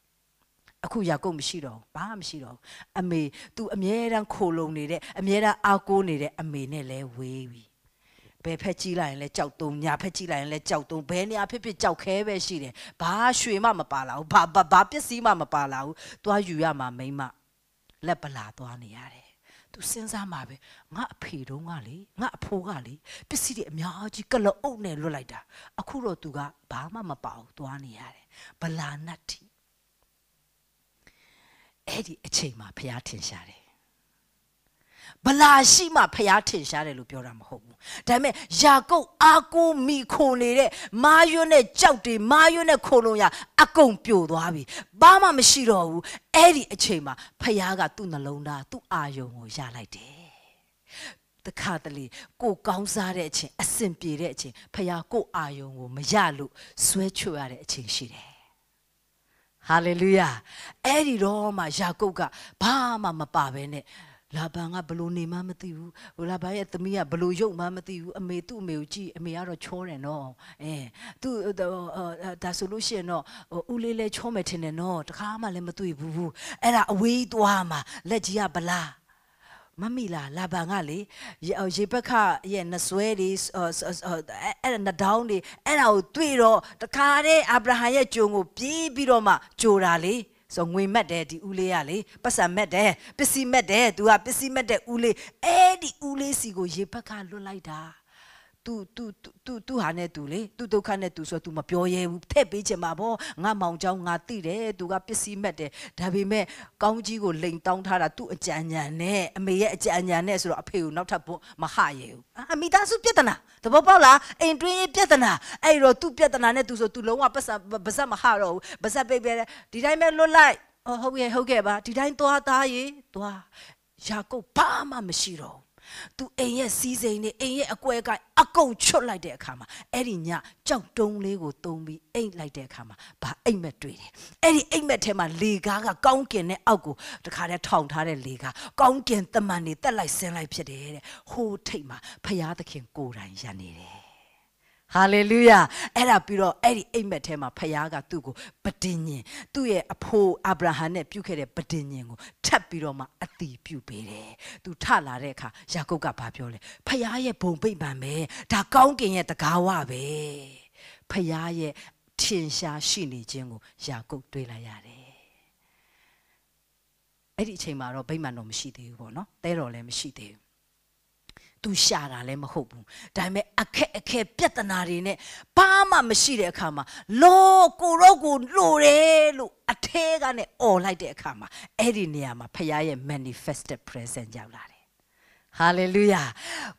အခုယာကုပ်မရှိတော့ဘူးဘာမှမရှိတော့ဘူးအမေ तू အမြဲတမ်းခိုလုံနေတဲ့အမြဲတမ်းအားကိုးနေတဲ့အမေနဲ့လဲဝေးပြီ ဘယ်ဖက်ကြီးလိုက်ရင်လဲကြောက်တုံညာဖက်ကြီးလိုက်ရင်လဲကြောက်တုံဘယ်နေရာဖြစ်ဖြစ်ကြောက်ခဲပဲရှိတယ်ဘာရွှေမှမပါလာဘူးဘာဘာဘာပစ္စည်းမှမပါလာဘူးသွားယူရမှာမိမလက်ပလာသွားနေရတယ်သူစဉ်းစားမှာပဲငါအဖေတုံးကလေငါအဖိုးကလေပစ္စည်းတွေအများကြီးကလအုပ်နဲ့လွတ်လိုက်တာအခုတော့သူကဘာမှမပါဘူးသွားနေရတယ်ဗလာနတ်တီအဲ့ဒီအချိန်မှာဖျားထင်ရှားတယ် ဗလာရှိမှဖျားထင်ရှားတယ်လို့ပြောတာမဟုတ်ဘူးဒါပေမဲ့ယာကုပ်အာကိုမိခိုနေတဲ့မာယွန်းနဲ့ကြောက်တွေမာယွန်းနဲ့ခိုလုံးရအကုန်ပြိုသွားပြီဘာမှမရှိတော့ဘူးအဲ့ဒီအချိန်မှာဖျားကသူ့နှလုံးသားသူ့အာယုံကိုရလိုက်တယ်တခါတလေကိုကောင်းစားတဲ့အချိန်အစင်ပြေတဲ့အချိန်ဖခင်ကိုအာယုံကိုမရလို့ဆွဲချွတ်ရတဲ့အချိန်ရှိတယ်ဟာလေလုယာအဲ့ဒီတော့မှယာကုပ်ကဘာမှမပါဘဲနဲ့ လာဘန်ကဘလို့နေမှမသိဘူးဟိုလာဘန်ရဲ့သမီးကဘလို့ရုပ်မှမသိဘူးအမေသူ့အမေကိုကြည့်အမေကတော့ချောတယ်နော်အဲသူ့ဒါဆိုလို့ရှိရင်တော့ဦးလေးလဲချောမယ်ထင်တယ်နော်တခါမှလည်းမတွေ့ဘူးအဲ့ဒါအဝေးသွားမှာလက်ကြီးကဗလားမမီလာလာဘန်ကလေရေဘက်ခရဲ့နဆွဲတွေအဲ့ဒါနဒေါင်းတွေအဲ့ဒါကိုတွေ့တော့တခါတည်းအာဗြဟံရဲ့ဂျုံကိုပြေးပြီးတော့မှဂျိုတာလေ ဆိုငွေမက်တယ်ဒီဦးလေးကလေပတ်စံမက်တယ်ပစ္စည်းမက်တယ်သူကပစ္စည်းမက်တဲ့ဦးလေးအဲ့ဒီဦးလေးစီကိုရေဘက်ကလွတ်လိုက်တာ तू तू तू तू ဟာနဲ့ तू လေ तू ဒုက္ခနဲ့ तू ဆို तू မပြောရဲဘူးထည့်ပေးချင်မှာဗောငါမောင်เจ้าငါသိတယ် तू ကပစ္စည်းမက်တယ်ဒါပေမဲ့ကောင်းကြီးကိုလိန်တောင်းထားတာ तू အကြံဉာဏ်နဲ့အမေရဲ့အကြံဉာဏ်နဲ့ဆိုတော့အဖေကိုနောက်ထပ်မဟရဲဘူးအမိသားစုပြဿနာတဘောပေါက်လားအိမ်တွင်းရေးပြဿနာအဲ့တော့ तू ပြဿနာနဲ့ तू ဆို तू လုံးဝပတ်စံပါစက်မဟတော့ဘူးပါစက်ပိတ်ပဲဒီတိုင်းပဲလွတ်လိုက်အော်ဟုတ်ကဲ့ဟုတ်ကဲ့ပါဒီတိုင်းသွားသားရေသွားယာကုပ်ဘာမှမရှိတော့ သူအိမ်ရဲ့စီးစိမ်နဲ့အိမ်ရဲ့အကွဲကအကုန်ချွတ်လိုက်တဲ့အခါမှာအဲ့ဒီညကြောက်တုံးလေးကိုတုံးပြီးအိမ်လိုက်တဲ့အခါမှာဘာအိမ်မက်တွေ့တယ်အဲ့ဒီအိမ်မက်ထဲမှာလေကားကကောင်းကင်နဲ့အောက်ကိုတခါတည်းထောင်ထားတဲ့လေကားကောင်းကင်တမန်တွေတက်လိုက်ဆင်းလိုက်ဖြစ်တယ်တဲ့ဟိုးထိတ်မှာဖရာသခင်ကိုယ်တိုင်ရနေတယ် ဟာလေလုယာအဲ့ဒါပြီးတော့အဲ့ဒီအိမ်မက်ထဲမှာဖခင်ကသူ့ကိုပတင်ညင်သူ့ရဲ့အဖိုးအာဗြဟံနဲ့ပြုခဲ့တဲ့ပတင်ညင်ကိုထပ်ပြီးတော့မှအတီးပြုပေးတယ်သူထလာတဲ့အခါယာကုပ်ကဘာပြောလဲဖခင်ရဲ့ဘုံပိတ်ပံပဲဒါကောင်းကင်ရဲ့တကားဝပဲဖခင်ရဲ့ထင်ရှားရှိနေခြင်းကိုယာကုပ်တွေးလိုက်ရတယ်အဲ့ဒီအချိန်မှာတော့ဗိမာန်တော်မရှိသေးဘူးပေါ့နော်တဲတော်လည်းမရှိသေးဘူး သူရှာတာလည်းမဟုတ်ဘူးဒါပေမဲ့အခက်အခဲပြဿနာတွေနဲ့ဘာမှမရှိတဲ့အခါမှာလောကိုရောကိုလိုတယ်လို့အထဲကနေអော်လိုက်တဲ့အခါမှာအဲ့ဒီနေရာမှာဖခင်ရဲ့ manifested presence ရောက်လာတယ်ဟာလေလုယာ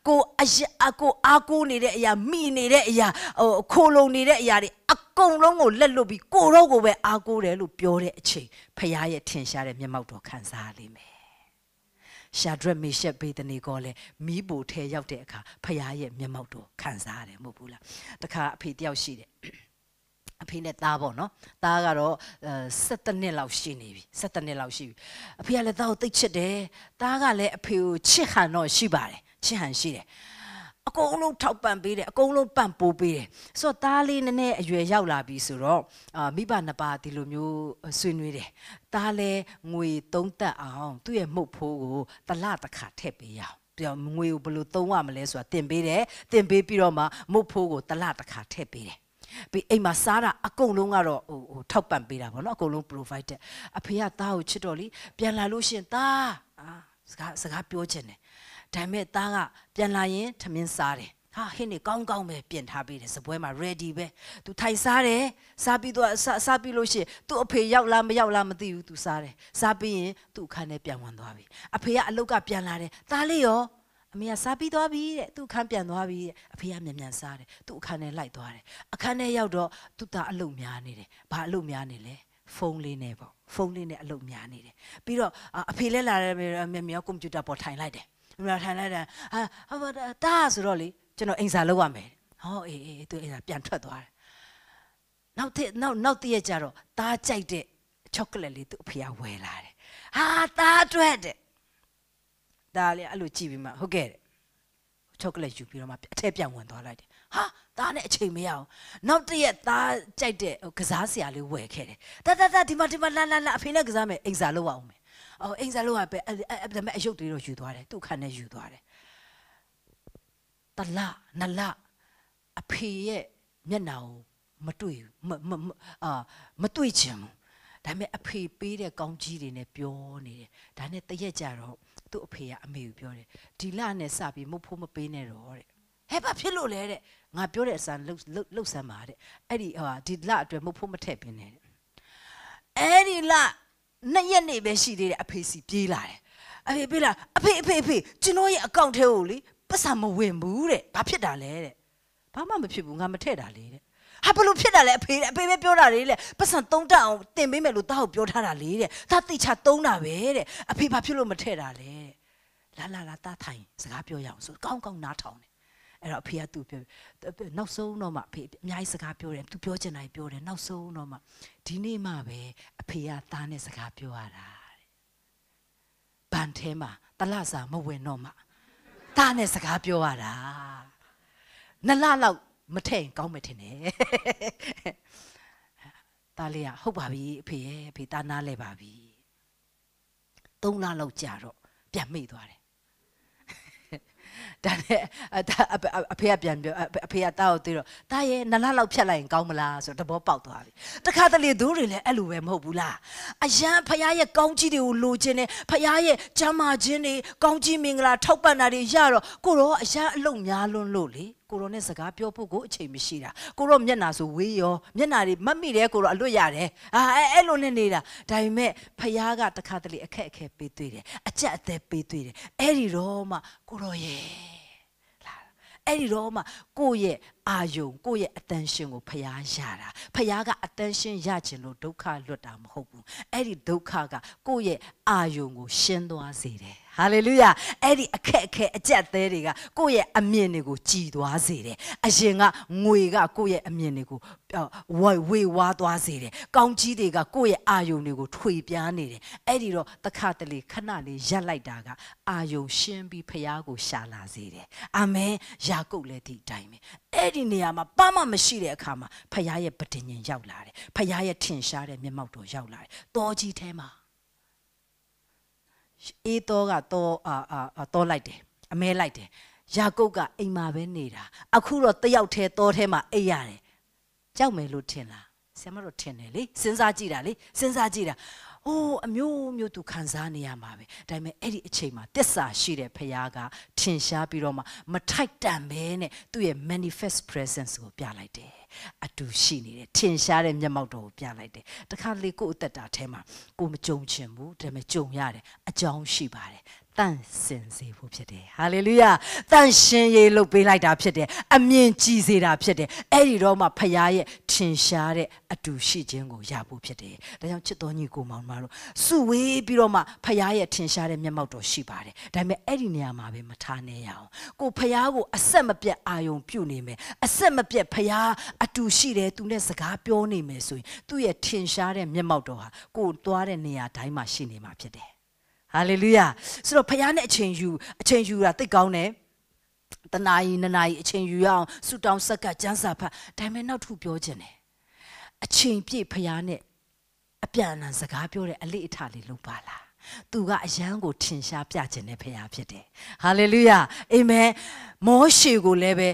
ကိုအရာကိုအားကိုးနေတဲ့အရာမိနေတဲ့အရာဟိုခိုလုံနေတဲ့အရာတွေအကုန်လုံးကိုလက်လွတ်ပြီးကိုရောကိုပဲအားကိုးတယ်လို့ပြောတဲ့အချိန်ဖခင်ရဲ့ထင်ရှားတဲ့မျက်မှောက်တော်ခံစားရလိမ့်မယ် ရှာဒရက်မေရှက်ဘေဒနီကောလည်းမီးပိုထဲရောက်တဲ့အခါဖခင်ရဲ့မျက်မှောက်တော်ခံစားရတယ်မဟုတ်ဘူးလားတခါအဖေတယောက်ရှိတယ်အဖေနဲ့သားပေါ့နော်သားကတော့17နှစ်လောက်ရှိနေပြီ17နှစ်လောက်ရှိပြီအဖေကလည်းသားကိုသိချစ်တယ်သားကလည်းအဖေကိုချစ်ဟန်တော့ရှိပါတယ်ချစ်ဟန်ရှိတယ် အကုန်လုံးထောက်ပံ့ပေးတယ်အကုန်လုံးပံ့ပိုးပေးတယ်ဆိုတော့သားလေးနည်းနည်းအရွယ်ရောက်လာပြီဆိုတော့အာမိဘနှစ်ပါးဒီလိုမျိုးဆွေးနွေးတယ်သားလဲငွေသုံးသက်အောင်သူ့ရဲ့မှုတ်ဖိုးကိုတလတစ်ခါထည့်ပေးရအောင်ပြောငွေကိုဘယ်လိုသုံးရမလဲဆိုတာတင်ပေးတယ်တင်ပေးပြီးတော့မှမုတ်ဖိုးကိုတလတစ်ခါထည့်ပေးတယ်ပြီးအိမ်မှာစားတာအကုန်လုံးကတော့ဟိုဟိုထောက်ပံ့ပေးတာပေါ့နော်အကုန်လုံး provided အဖေကသားကိုချစ်တော့လीပြန်လာလို့ရှင်သားအာစကားစကားပြောချင်တယ် ဒါပေမဲ့သားကပြန်လာရင်ထမင်းစားတယ်ဟာဟင်းနေကောင်းကောင်းပဲပြင်ထားပေးတယ်စပွဲမှာ ready ပဲသူထိုင်စားတယ်စားပြီးတော့စားပြီးလို့ရှိရင်သူ့အဖေရောက်လားမရောက်လားမသိဘူးသူစားတယ်စားပြီးရင်သူ့အခန်းထဲပြန်ဝင်သွားပြီအဖေကအလုတ်ကပြန်လာတယ်သားလေးရောအမေကစားပြီးသွားပြီတဲ့သူ့အခန်းပြန်သွားပြီတဲ့အဖေကမြန်မြန်စားတယ်သူ့အခန်းထဲလိုက်သွားတယ်အခန်းထဲရောက်တော့သူ့သားအလုတ်များနေတယ်ဘာအလုတ်များနေလဲဖုန်းလေးနဲ့ပေါ့ဖုန်းလေးနဲ့အလုပ်များနေတယ်ပြီးတော့အဖေလည်းလာတယ်မြေမြေကွန်ပျူတာပေါ်ထိုင်လိုက်တယ် မြေထိုင်လိုက်တယ်ဟာဟာတာဆိုတော့လေကျွန်တော်အိမ်စာလုပ်ရမယ်ဟောအေးအေးသူအိမ်စာပြန်ထွက်သွားတယ်နောက်တစ်နောက်နောက်တစ်ရက်ကျတော့သားကြိုက်တဲ့ချောကလက်လေးသူ့အဖေကဝယ်လာတယ်ဟာသားအတွက်တဲ့ဒါလေအဲ့လိုကြည့်ပြီးမှဟုတ်ကဲ့တဲ့ချောကလက်ယူပြီးတော့မှအထက်ပြန်ဝင်သွားလိုက်တယ်ဟာသားနဲ့အချိန်မရအောင်နောက်တစ်ရက်သားကြိုက်တဲ့ကစားစရာလေးဝယ်ခဲ့တယ်တတတဒီမှာဒီမှာလာလာလာအဖေနဲ့ကစားမယ်အိမ်စာလုပ်အောင်မယ် အော်အိမ်စာလုပ်ရပဲအဲ့ဒါမဲ့အယုတ်တွေတော့ယူသွားတယ်သူ့ခန်းနဲ့ယူသွားတယ်တလနလအဖေရဲ့မျက်နှာကိုမတွေ့ဘူးမမမအာမတွေ့ချင်ဘူးဒါပေမဲ့အဖေပေးတဲ့ကောင်းကြီးတွေနဲ့ပြောနေတယ်ဒါနဲ့တရက်ကြတော့သူ့အဖေကအမေကိုပြောတယ်ဒီလနဲ့စပြီးမုတ်ဖိုးမပေးနဲ့တော့တဲ့ဟဲ့ဘာဖြစ်လို့လဲတဲ့ငါပြောတဲ့အစမ်းလှုပ်လှုပ်လှုပ်ဆမ်းပါတဲ့အဲ့ဒီဟာဒီလအတွက်မုတ်ဖိုးမထည့်ပင်းနဲ့တဲ့အဲ့ဒီလ နှစ်ရက်နေပဲရှိသေးတယ်အဖေစီပြေးလာတယ်အဖေပြေးလာအဖေအဖေအဖေကျွန်တော်ရဲ့အကောင့်ထဲကိုလေပတ်စံမဝင်ဘူးတဲ့ဘာဖြစ်တာလဲတဲ့ဘာမှမဖြစ်ဘူးငါမထည့်တာလေတဲ့ဟာဘလို့ဖြစ်တာလဲအဖေတဲ့အဖေပဲပြောတာလေလေပတ်စံသုံးတက်အောင်တင်ပေးမယ်လို့တောက်ပြောထားတာလေတဲ့ဒါတိချသုံးတာပဲတဲ့အဖေဘာဖြစ်လို့မထည့်တာလဲတဲ့လာလာလာတာထိုင်စကားပြောရအောင်ဆိုကောင်းကောင်းနားထောင်တယ် အဲ့တော့အဖေကသူ့ပြောနောက်ဆုံးတော့မှအဖေအများကြီးစကားပြောတယ်သူပြောချင်တာပြောတယ်နောက်ဆုံးတော့မှဒီနေ့မှပဲအဖေကသားနဲ့စကားပြောရတာတဲ့ဘန်ထဲမှာတလစာမဝင်တော့မှသားနဲ့စကားပြောရတာနလလောက်မထဲ့ရင်ကောင်းမယ်ထင်တယ်သားလေးကဟုတ်ပါပြီအဖေရဲ့အဖေသားနားလဲပါပြီ၃လလောက်ကြာတော့ပြန်မိသွားတယ် ဒါနဲ့အဖေကပြန်ပြောအဖေကတားကိုသေးတော့တားရဲ့နလလောက်ဖြတ်လိုက်ရင်ကောင်းမလားဆိုတော့တဘောပေါက်သွားပြီ။တခါတလေသူတွေလည်းအဲ့လိုပဲမဟုတ်ဘူးလား။အရန်ဖရားရဲ့ကောင်းကြီးတွေကိုလိုချင်တယ်ဖရားရဲ့ကျမ်းမာခြင်းတွေကောင်းကြီးမင်္ဂလာထောက်ပံ့တာတွေရတော့ကိုတော့အရန်အလုံးများလွန်းလို့လေ။ ကိုရောနဲ့စကားပြောဖို့ကိုအချိန်မရှိတာကိုရောမျက်နာဆိုဝေးရောမျက်နာတွေမတ်မိတယ်ကိုရောအလွတ်ရတယ်အာအဲ့အဲ့လိုနဲ့နေတာဒါပေမဲ့ဖယားကတခါတလေအခက်အခဲပေးသွေးတယ်အကြက်အသက်ပေးသွေးတယ်အဲ့ဒီတော့မှကိုရောရဲ့လာအဲ့ဒီတော့မှကိုယ့်ရဲ့အာယုံကိုယ့်ရဲ့အတန်ရှင်ကိုဖျားရတာဖျားကအတန်ရှင်ရခြင်းလို့ဒုက္ခလွတ်တာမဟုတ်ဘူးအဲ့ဒီဒုက္ခကကိုယ့်ရဲ့အာယုံကိုရှင်းသွားစေတယ် ဟာလေလုယာအဲ့ဒီအခက်အခဲအကြက်သေးတွေကကိုယ့်ရဲ့အမြင်တွေကိုကြည်သွားစေတယ်အရင်ကငွေကကိုယ့်ရဲ့အမြင်တွေကိုဝေဝေဝါသွားစေတယ်ကောင်းကြီးတွေကကိုယ့်ရဲ့အာယုံတွေကိုထွေပြားနေတယ်အဲ့ဒီတော့တခါတလေခဏလေးရက်လိုက်တာကအာယုံရှင်းပြီးဖျားကိုရှာလာစေတယ်အာမင်ယာကုပ်လည်းဒီအတိုင်းပဲအဲ့ဒီနေရာမှာပါမမရှိတဲ့အခါမှာဖခင်ရဲ့ပဋိညာဉ်ရောက်လာတယ်ဖခင်ရဲ့ထင်ရှားတဲ့မျက်မှောက်တော်ရောက်လာတယ်တောကြီးထဲမှာ အေးတော်ကတောအာအာတောလိုက်တယ်အမဲလိုက်တယ်ယာကုပ်ကအိမ်မှာပဲနေတာအခုတော့တယောက်တည်းတောထဲမှာအိပ်ရတယ်ကြောက်မယ်လို့ထင်လားဆရာမတို့ထင်တယ်လေစဉ်းစားကြည့်တာလေစဉ်းစားကြည့်တာအိုးအမျိုးမျိုးသူခံစားနေရမှာပဲဒါပေမဲ့အဲ့ဒီအချိန်မှာတစ္ဆာရှိတဲ့ဖခင်ကထင်ရှားပြီးတော့မှမထိုက်တန်ပဲနဲ့သူ့ရဲ့ manifest presence ကိုပြလိုက်တယ်အတူရှိနေတယ်ထင်ရှားတဲ့မျက်မှောက်တော်ကိုပြလိုက်တယ်တခါလေကို့အသက်တာထဲမှာကိုမကြုံချင်ဘူးဒါပေမဲ့ကြုံရတယ်အကြောင်းရှိပါတယ် တန့်စင်စေဖို့ဖြစ်တယ်ဟာလေလုယာတန့်ရှင်ရေးလုပ်ပေးလိုက်တာဖြစ်တယ်အမြင်ကြည်စေတာဖြစ်တယ်အဲ့ဒီတော့မှဖခင်ရဲ့ထင်ရှားတဲ့အတူရှိခြင်းကိုရဖို့ဖြစ်တယ်ဒါကြောင့်ချစ်တော်ညီကိုမောင်မတို့စုဝေးပြီးတော့မှဖခင်ရဲ့ထင်ရှားတဲ့မျက်မှောက်တော်ရှိပါတယ်ဒါပေမဲ့အဲ့ဒီနေရာမှာပဲမထားနေရအောင်ကိုဖခင်ကိုအဆက်မပြတ်အာယုံပြုနေမယ်အဆက်မပြတ်ဖခင်အတူရှိတယ်သူနဲ့စကားပြောနေမယ်ဆိုရင်သူ့ရဲ့ထင်ရှားတဲ့မျက်မှောက်တော်ဟာကိုသွားတဲ့နေရာတိုင်းမှာရှိနေမှာဖြစ်တယ် ဟာလေလုယာဆိုတော့ဖခင်နဲ့အချိန်ယူအချိန်ယူတာသိကောင်းတယ်တနာရီနနာရီအချိန်ယူရအောင်ဆူတောင်းဆက်ကကျန်းစာဖတ်ဒါပေမဲ့နောက်ထပ်ပြောခြင်းတယ်အချိန်ပြည့်ဖခင်နဲ့အပြန်အလှန်စကားပြောတဲ့အလေးအထားလေးလုပ်ပါလားသူကအယမ်းကိုထင်ရှားပြခြင်းနဲ့ဖခင်ဖြစ်တယ်ဟာလေလုယာအာမင်မောရှေကိုလည်းပဲ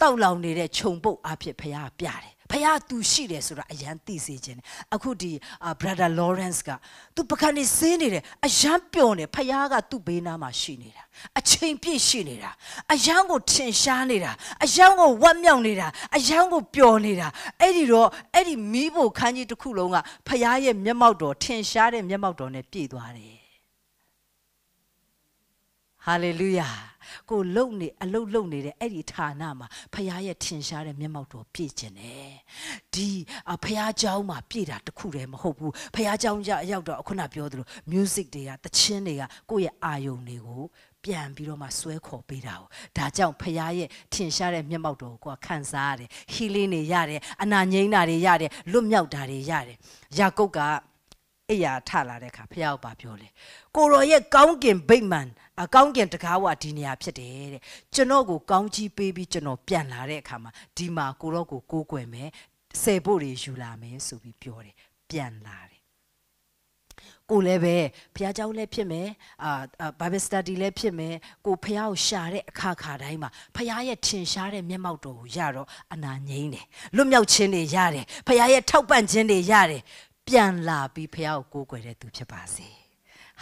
တောက်လောင်နေတဲ့ခြုံပုတ်အဖြစ်ဖခင်ပြတယ် ဖះသူရှိတယ်ဆိုတာအရန်သိစေခြင်းအခုဒီ brother Lawrence ကသူပကံနေစင်းနေတယ်အရန်ပျော်နေဖះကသူ့ဘေးနားမှာရှိနေတာအချိန်ပြည့်ရှိနေတာအယံကိုထင်ရှားနေတာအယံကိုဝတ်မြောက်နေတာအယံကိုပျော်နေတာအဲ့ဒီတော့အဲ့ဒီမီးဖို့ခန်းကြီးတစ်ခုလုံးကဖះရဲ့မျက်မှောက်တော်ထင်ရှားတဲ့မျက်မှောက်တော်နဲ့ပြည့်သွားတယ်ဟာလေလုယာ ကိုလုံနေအလုတ်လုံနေတဲ့အဲ့ဒီဌာနမှာဖခင်ရဲ့ထင်ရှားတဲ့မျက်မှောက်တော်ပြည့်ကျင်တယ်ဒီဖခင်เจ้าမှာပြည့်တာတခုတည်းမဟုတ်ဘူးဖခင်เจ้าရောက်တော့ခုနပြောသလို music တွေကတခြင်းတွေကကိုယ့်ရဲ့အာယုံတွေကို ပြန်ပြီးတော့မှဆွဲခေါ်ပေးတာကိုဒါကြောင့်ဖခင်ရဲ့ထင်ရှားတဲ့မျက်မှောက်တော်ကိုကိုယ်ကခံစားရတယ်ဟီလင်းတွေရတယ်အနာငိမ့်တာတွေရတယ်လွတ်မြောက်တာတွေရတယ်ယာကုပ်က အိယာထလာတဲ့အခါဖခင်ကပါပြောလေကိုရောရဲ့ကောင်းကင်ဗိမာန်အကောင်းကင်တကားဝဒီနေရာဖြစ်တယ်တဲ့ကျွန်တော်ကိုကောင်းကြီးပေးပြီးကျွန်တော်ပြန်လာတဲ့အခါမှာဒီမှာကိုရောကိုကိုးကွယ်မယ်ဆယ်ဖို့တွေယူလာမယ်ဆိုပြီးပြောတယ်ပြန်လာတယ်ကိုလည်းပဲဘုရားကျောင်းလည်းဖြစ်မယ်အာဘာဘယ်စတဒီလည်းဖြစ်မယ်ကိုဖះကိုရှာတဲ့အခါခါတိုင်းမှာဖះရဲ့ထင်ရှားတဲ့မျက်မှောက်တော်ကိုရတော့အနာငိမ့်တယ်လွတ်မြောက်ခြင်းတွေရတယ်ဖះရဲ့ထောက်ပံ့ခြင်းတွေရတယ် ပြန်လာပြီးဖះကိုကိုးကွယ်တဲ့သူဖြစ်ပါစေ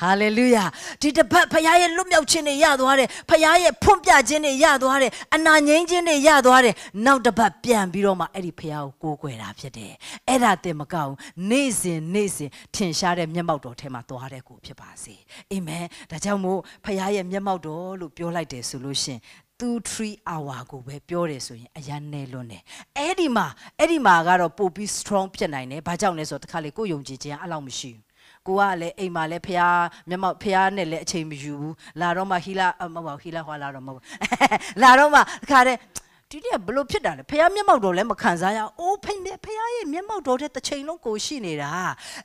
ဟာလေလုယာဒီတစ်ပတ်ဖခင်ရဲ့လွတ်မြောက်ခြင်းတွေရသွားတယ်ဖခင်ရဲ့ဖွင့်ပြခြင်းတွေရသွားတယ်အနာငြိမ်းခြင်းတွေရသွားတယ်နောက်တစ်ပတ်ပြန်ပြီးတော့မှအဲ့ဒီဖခင်ကိုကိုးကွယ်တာဖြစ်တယ်အဲ့ဒါတင်မကောက်ဘူးနေ့စဉ်နေ့စဉ်ထင်ရှားတဲ့မျက်မှောက်တော်ထဲမှာသွားတဲ့ကိုဖြစ်ပါစေအာမင်ဒါကြောင့်မို့ဖခင်ရဲ့မျက်မှောက်တော်လို့ပြောလိုက်တယ်ဆိုလို့ရှင် 2 3 hour ကိုပဲပြောတယ်ဆိုရင်အရန်နေလွန်းတယ်အဲ့ဒီမှာအဲ့ဒီမှာကတော့ပို့ပြီး strong ဖြစ်နိုင်တယ်ဘာကြောင့်လဲဆိုတော့တခါလေကိုယုံကြည်ခြင်းအဲ့လောက်မရှိဘူးကိုကလည်းအိမ်မှာလည်းဖះမျက်မှောက်ဖះနဲ့လည်းအချိန်မယူဘူးလာတော့မှဟီလာမဟုတ်ပါဘူးဟီလာဟွာလာတော့မဟုတ်ဘူးလာတော့မှတခါတည်းဒီတည်းဘလို့ဖြစ်တာလဲဖះမျက်မှောက်တော်လည်းမခံစားရအိုးဖိမဖះရဲ့မျက်မှောက်တော်တဲ့တစ်ချိန်လုံးကိုရှိနေတာ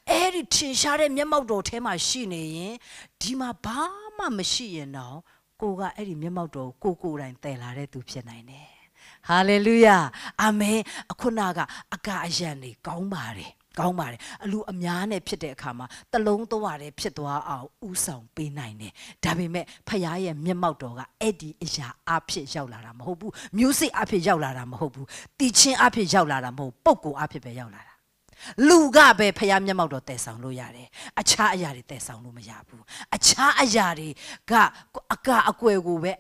အဲ့ဒီထင်ရှားတဲ့မျက်မှောက်တော်ထဲမှာရှိနေရင်ဒီမှာဘာမှမရှိရင်တော့ ကိုကအဲ့ဒီမျက်မှောက်တော်ကိုကိုကိုယ်တိုင်တည်လာတဲ့သူဖြစ်နိုင်တယ်ဟာလေလုယာအာမင်အခုနကအကအယံနေကောင်းပါတယ်ကောင်းပါတယ်အလူအများနဲ့ဖြစ်တဲ့အခါမှာတလုံးသွားတယ်ဖြစ်သွားအောင်ဥဆောင်ပေးနိုင်တယ်ဒါပေမဲ့ဖခင်ရဲ့မျက်မှောက်တော်ကအဲ့ဒီအရာအဖြစ်ရောက်လာတာမဟုတ်ဘူးမျိုးစိအဖြစ်ရောက်လာတာမဟုတ်ဘူးတီချင်းအဖြစ်ရောက်လာတာမဟုတ်ပုံကိုအဖြစ်ပဲရောက်လာတာ လူကပဲဖခင်မျက်မှောက်တော်တည်ဆောင်လို့ရတယ်အခြားအရာတွေတည်ဆောင်လို့မရဘူးအခြားအရာတွေကအကအကွယ်ကိုပဲ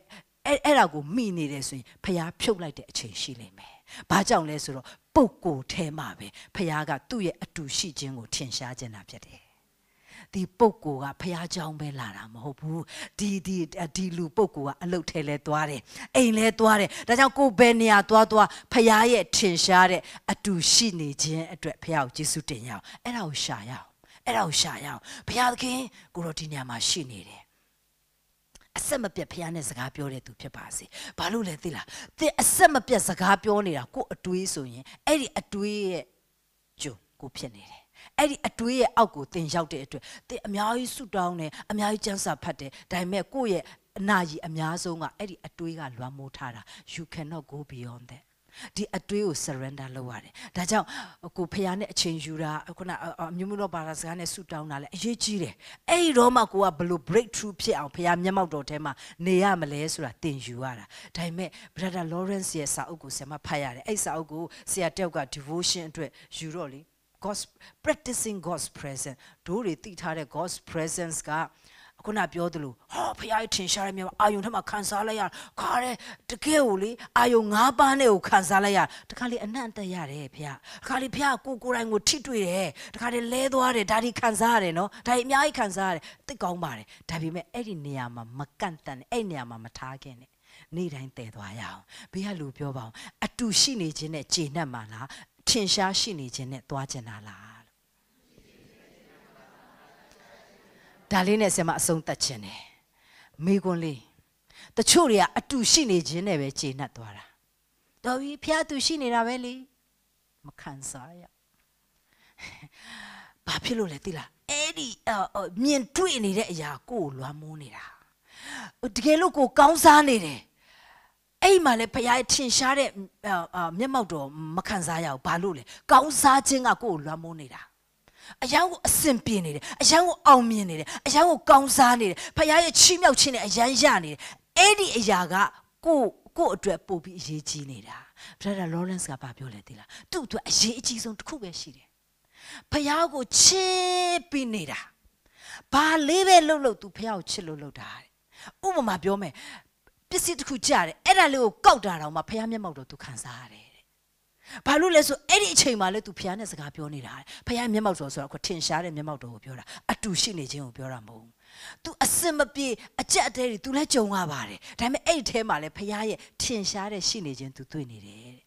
အဲ့အဲ့ဒါကိုမိနေတယ်ဆိုရင်ဖခင်ဖြုတ်လိုက်တဲ့အချိန်ရှိလိမ့်မယ်ဘာကြောင့်လဲဆိုတော့ပုပ်ကိုထဲမှာပဲဖခင်ကသူ့ရဲ့အတူရှိခြင်းကိုထင်ရှားခြင်းတာဖြစ်တယ် ဒီပုပ်ကိုကဖះเจ้าပဲလာတာမဟုတ်ဘူးဒီဒီဒီလူပုပ်ကိုကအလုတ်ထဲလဲသွားတယ်အိမ်လဲသွားတယ်ဒါကြောင့်ကိုဘယ်နေရာသွားသွားဖះရဲ့ထင်ရှားတဲ့အတူရှိနေခြင်းအတွက်ဖះကိုယေရှုတင်ရအောင်အဲ့ဒါကိုရှာရအောင်အဲ့ဒါကိုရှာရအောင်ဘုရားသခင်ကိုတော့ဒီနေရာမှာရှိနေတယ်အဆက်မပြတ်ဖះနဲ့စကားပြောတဲ့သူဖြစ်ပါစေ။ဘာလို့လဲသိလား။သင်အဆက်မပြတ်စကားပြောနေတာကိုအတွေးဆိုရင်အဲ့ဒီအတွေးရဲ့ဂျုံကိုဖြစ်နေတယ်။ အဲ့ဒီအတွေးရဲ့အောက်ကိုသင်ရောက်တဲ့အတွက်သင်အများကြီးဆူတောင်းတယ်အများကြီးစံစာဖတ်တယ်ဒါပေမဲ့ကိုယ့်ရဲ့အနာကြီးအများဆုံးကအဲ့ဒီအတွေးကလွှမ်းမိုးထားတာ you cannot go beyond that ဒီအတွေးကို surrender လုပ်ရတယ်။ဒါကြောင့်ကိုဖះနဲ့အချိန်ယူတာခုနအမျိုးမျိုးတော့ဘာသာစကားနဲ့ဆူတောင်းတာလဲအရေးကြီးတယ်။အဲ့ဒီတော့မှကိုကဘလို့ breakthrough ဖြစ်အောင်ဖះမျက်မှောက်တော်ထဲမှာနေရမလဲဆိုတာသင်ယူရတာ။ဒါပေမဲ့ brother Lawrence ရဲ့စာအုပ်ကိုဆရာမဖတ်ရတယ်။အဲ့စာအုပ်ကိုဆရာတက်ယောက်က devotion အတွက်ယူတော့လေ God's practicing God's presence တို့တွေသိထားတဲ့ God's presence ကခုနပြောသလိုဟောဖခင်ထင်ရှားတဲ့မြောက်အာယုံထက်မှာခံစားလိုက်ရခါတဲ့တကယ်ကိုလေအာယုံ၅ပါးနဲ့ကိုခံစားလိုက်ရတခါလေအနံ့တက်ရတယ်ဖခင်တခါလေဖခင်ကိုကိုယ်တိုင်ကိုထိတွေ့တယ်တခါလေလဲသွားတယ်ဒါဒီခံစားရတယ်နော်ဒါဒီအများကြီးခံစားရတယ်သိကောင်းပါတယ်ဒါပေမဲ့အဲ့ဒီနေရာမှာမကန့်တန်အဲ့နေရာမှာမထားခင်နဲ့နေ့တိုင်းတည်သွားရအောင်ဘေးကလူပြောပါအောင်အတူရှိနေခြင်းနဲ့ကျေနပ်မှာလား ထင်ရှားရှိနေခြင်းနဲ့သွားကျင်တာလားဒါလေးနဲ့ဆင်မအဆုံးသတ်ခြင်းတယ်မိကွန်းလေးတချို့တွေကအတူရှိနေခြင်းနဲ့ပဲကျေနပ်သွားတာတော်ပြီဖះသူရှိနေတာပဲလေမခံစားရဘာဖြစ်လို့လဲသိလားအဲ့ဒီမြင်တွေ့နေတဲ့အရာကိုလွမ်းမိုးနေတာတကယ်လို့ကိုကောင်းစားနေတယ် အဲ့မှာလေဖခင်ထင်ရှားတဲ့မျက်မှောက်တော်မခံစားရဘူးဘာလို့လဲကောင်းစားခြင်းကကိုယ်လွမ်းမိုးနေတာအယံကိုအစင်ပြင်းနေတယ်အယံကိုအောင်မြင်နေတယ်အယံကိုကောင်းစားနေတယ်ဖခင်ရဲ့ချီးမြှောက်ခြင်းနဲ့အယံရနေတယ်အဲ့ဒီအရာကကိုကိုအတွက်ပို့ပြီးအရေးကြီးနေတာ Brother Lawrence ကပြောလဲသိလားသူ့အတွက်အရေးအကြီးဆုံးတစ်ခုပဲရှိတယ်ဖခင်ကိုချစ်ပြီးနေတာဘာလေးပဲလှုပ်လှုပ်သူဖခင်ကိုချစ်လို့လှုပ်တာတဲ့ဥပမာပြောမယ် ပစ္စည်းတစ်ခုကြားတယ်အဲ့ဒါလေးကိုကောက်တာတော့မှဖခင်မျက်မှောက်တော့သူခံစားရတယ်ဘာလို့လဲဆိုအဲ့ဒီအချိန်မှာလဲသူဖះနဲ့စကားပြောနေတာဖះမျက်မှောက်တော်ဆိုတာကထင်ရှားတဲ့မျက်မှောက်တော်ကိုပြောတာအတူရှိနေခြင်းကိုပြောတာမဟုတ်ဘူး तू အစင်မပြေအကြက်အတဲတွေ तू လည်းကြုံရပါတယ်ဒါပေမဲ့အဲ့ဒီထဲမှာလဲဖះရဲ့ထင်ရှားတဲ့ရှိနေခြင်း तू တွေ့နေတယ်တဲ့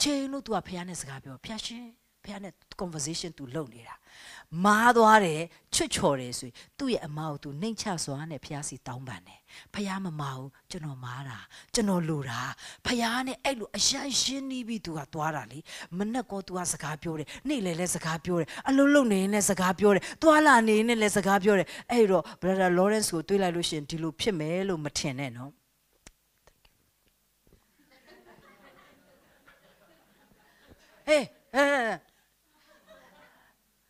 ချိန်လို့ तू ကဖះနဲ့စကားပြောဖះရှင် ဖះနဲ့ conversation သူလုပ်နေတာမားသွားတယ်ချွတ်ချော်တယ်ဆိုရင်သူ့ရဲ့အမားကိုသူနှိမ်ချစွာနဲ့ဖျားစီတောင်းပန်တယ်ဖျားမမာဘူးကျွန်တော်မားတာကျွန်တော်လိုတာဖျားနဲ့အဲ့လိုအရန်ရှင်းနေပြီးသူကသွားတာလေမနဲ့ကောသူကစကားပြောတယ်နေ့လေလဲစကားပြောတယ်အလုံးလုံးနေနဲ့စကားပြောတယ်သွားလာနေနဲ့လဲစကားပြောတယ်အဲ့တော့ brother Lawrence ကိုတွေးလိုက်လို့ရှိရင်ဒီလိုဖြစ်မယ်လို့မထင်နဲ့နော်ဟေးဟဲ့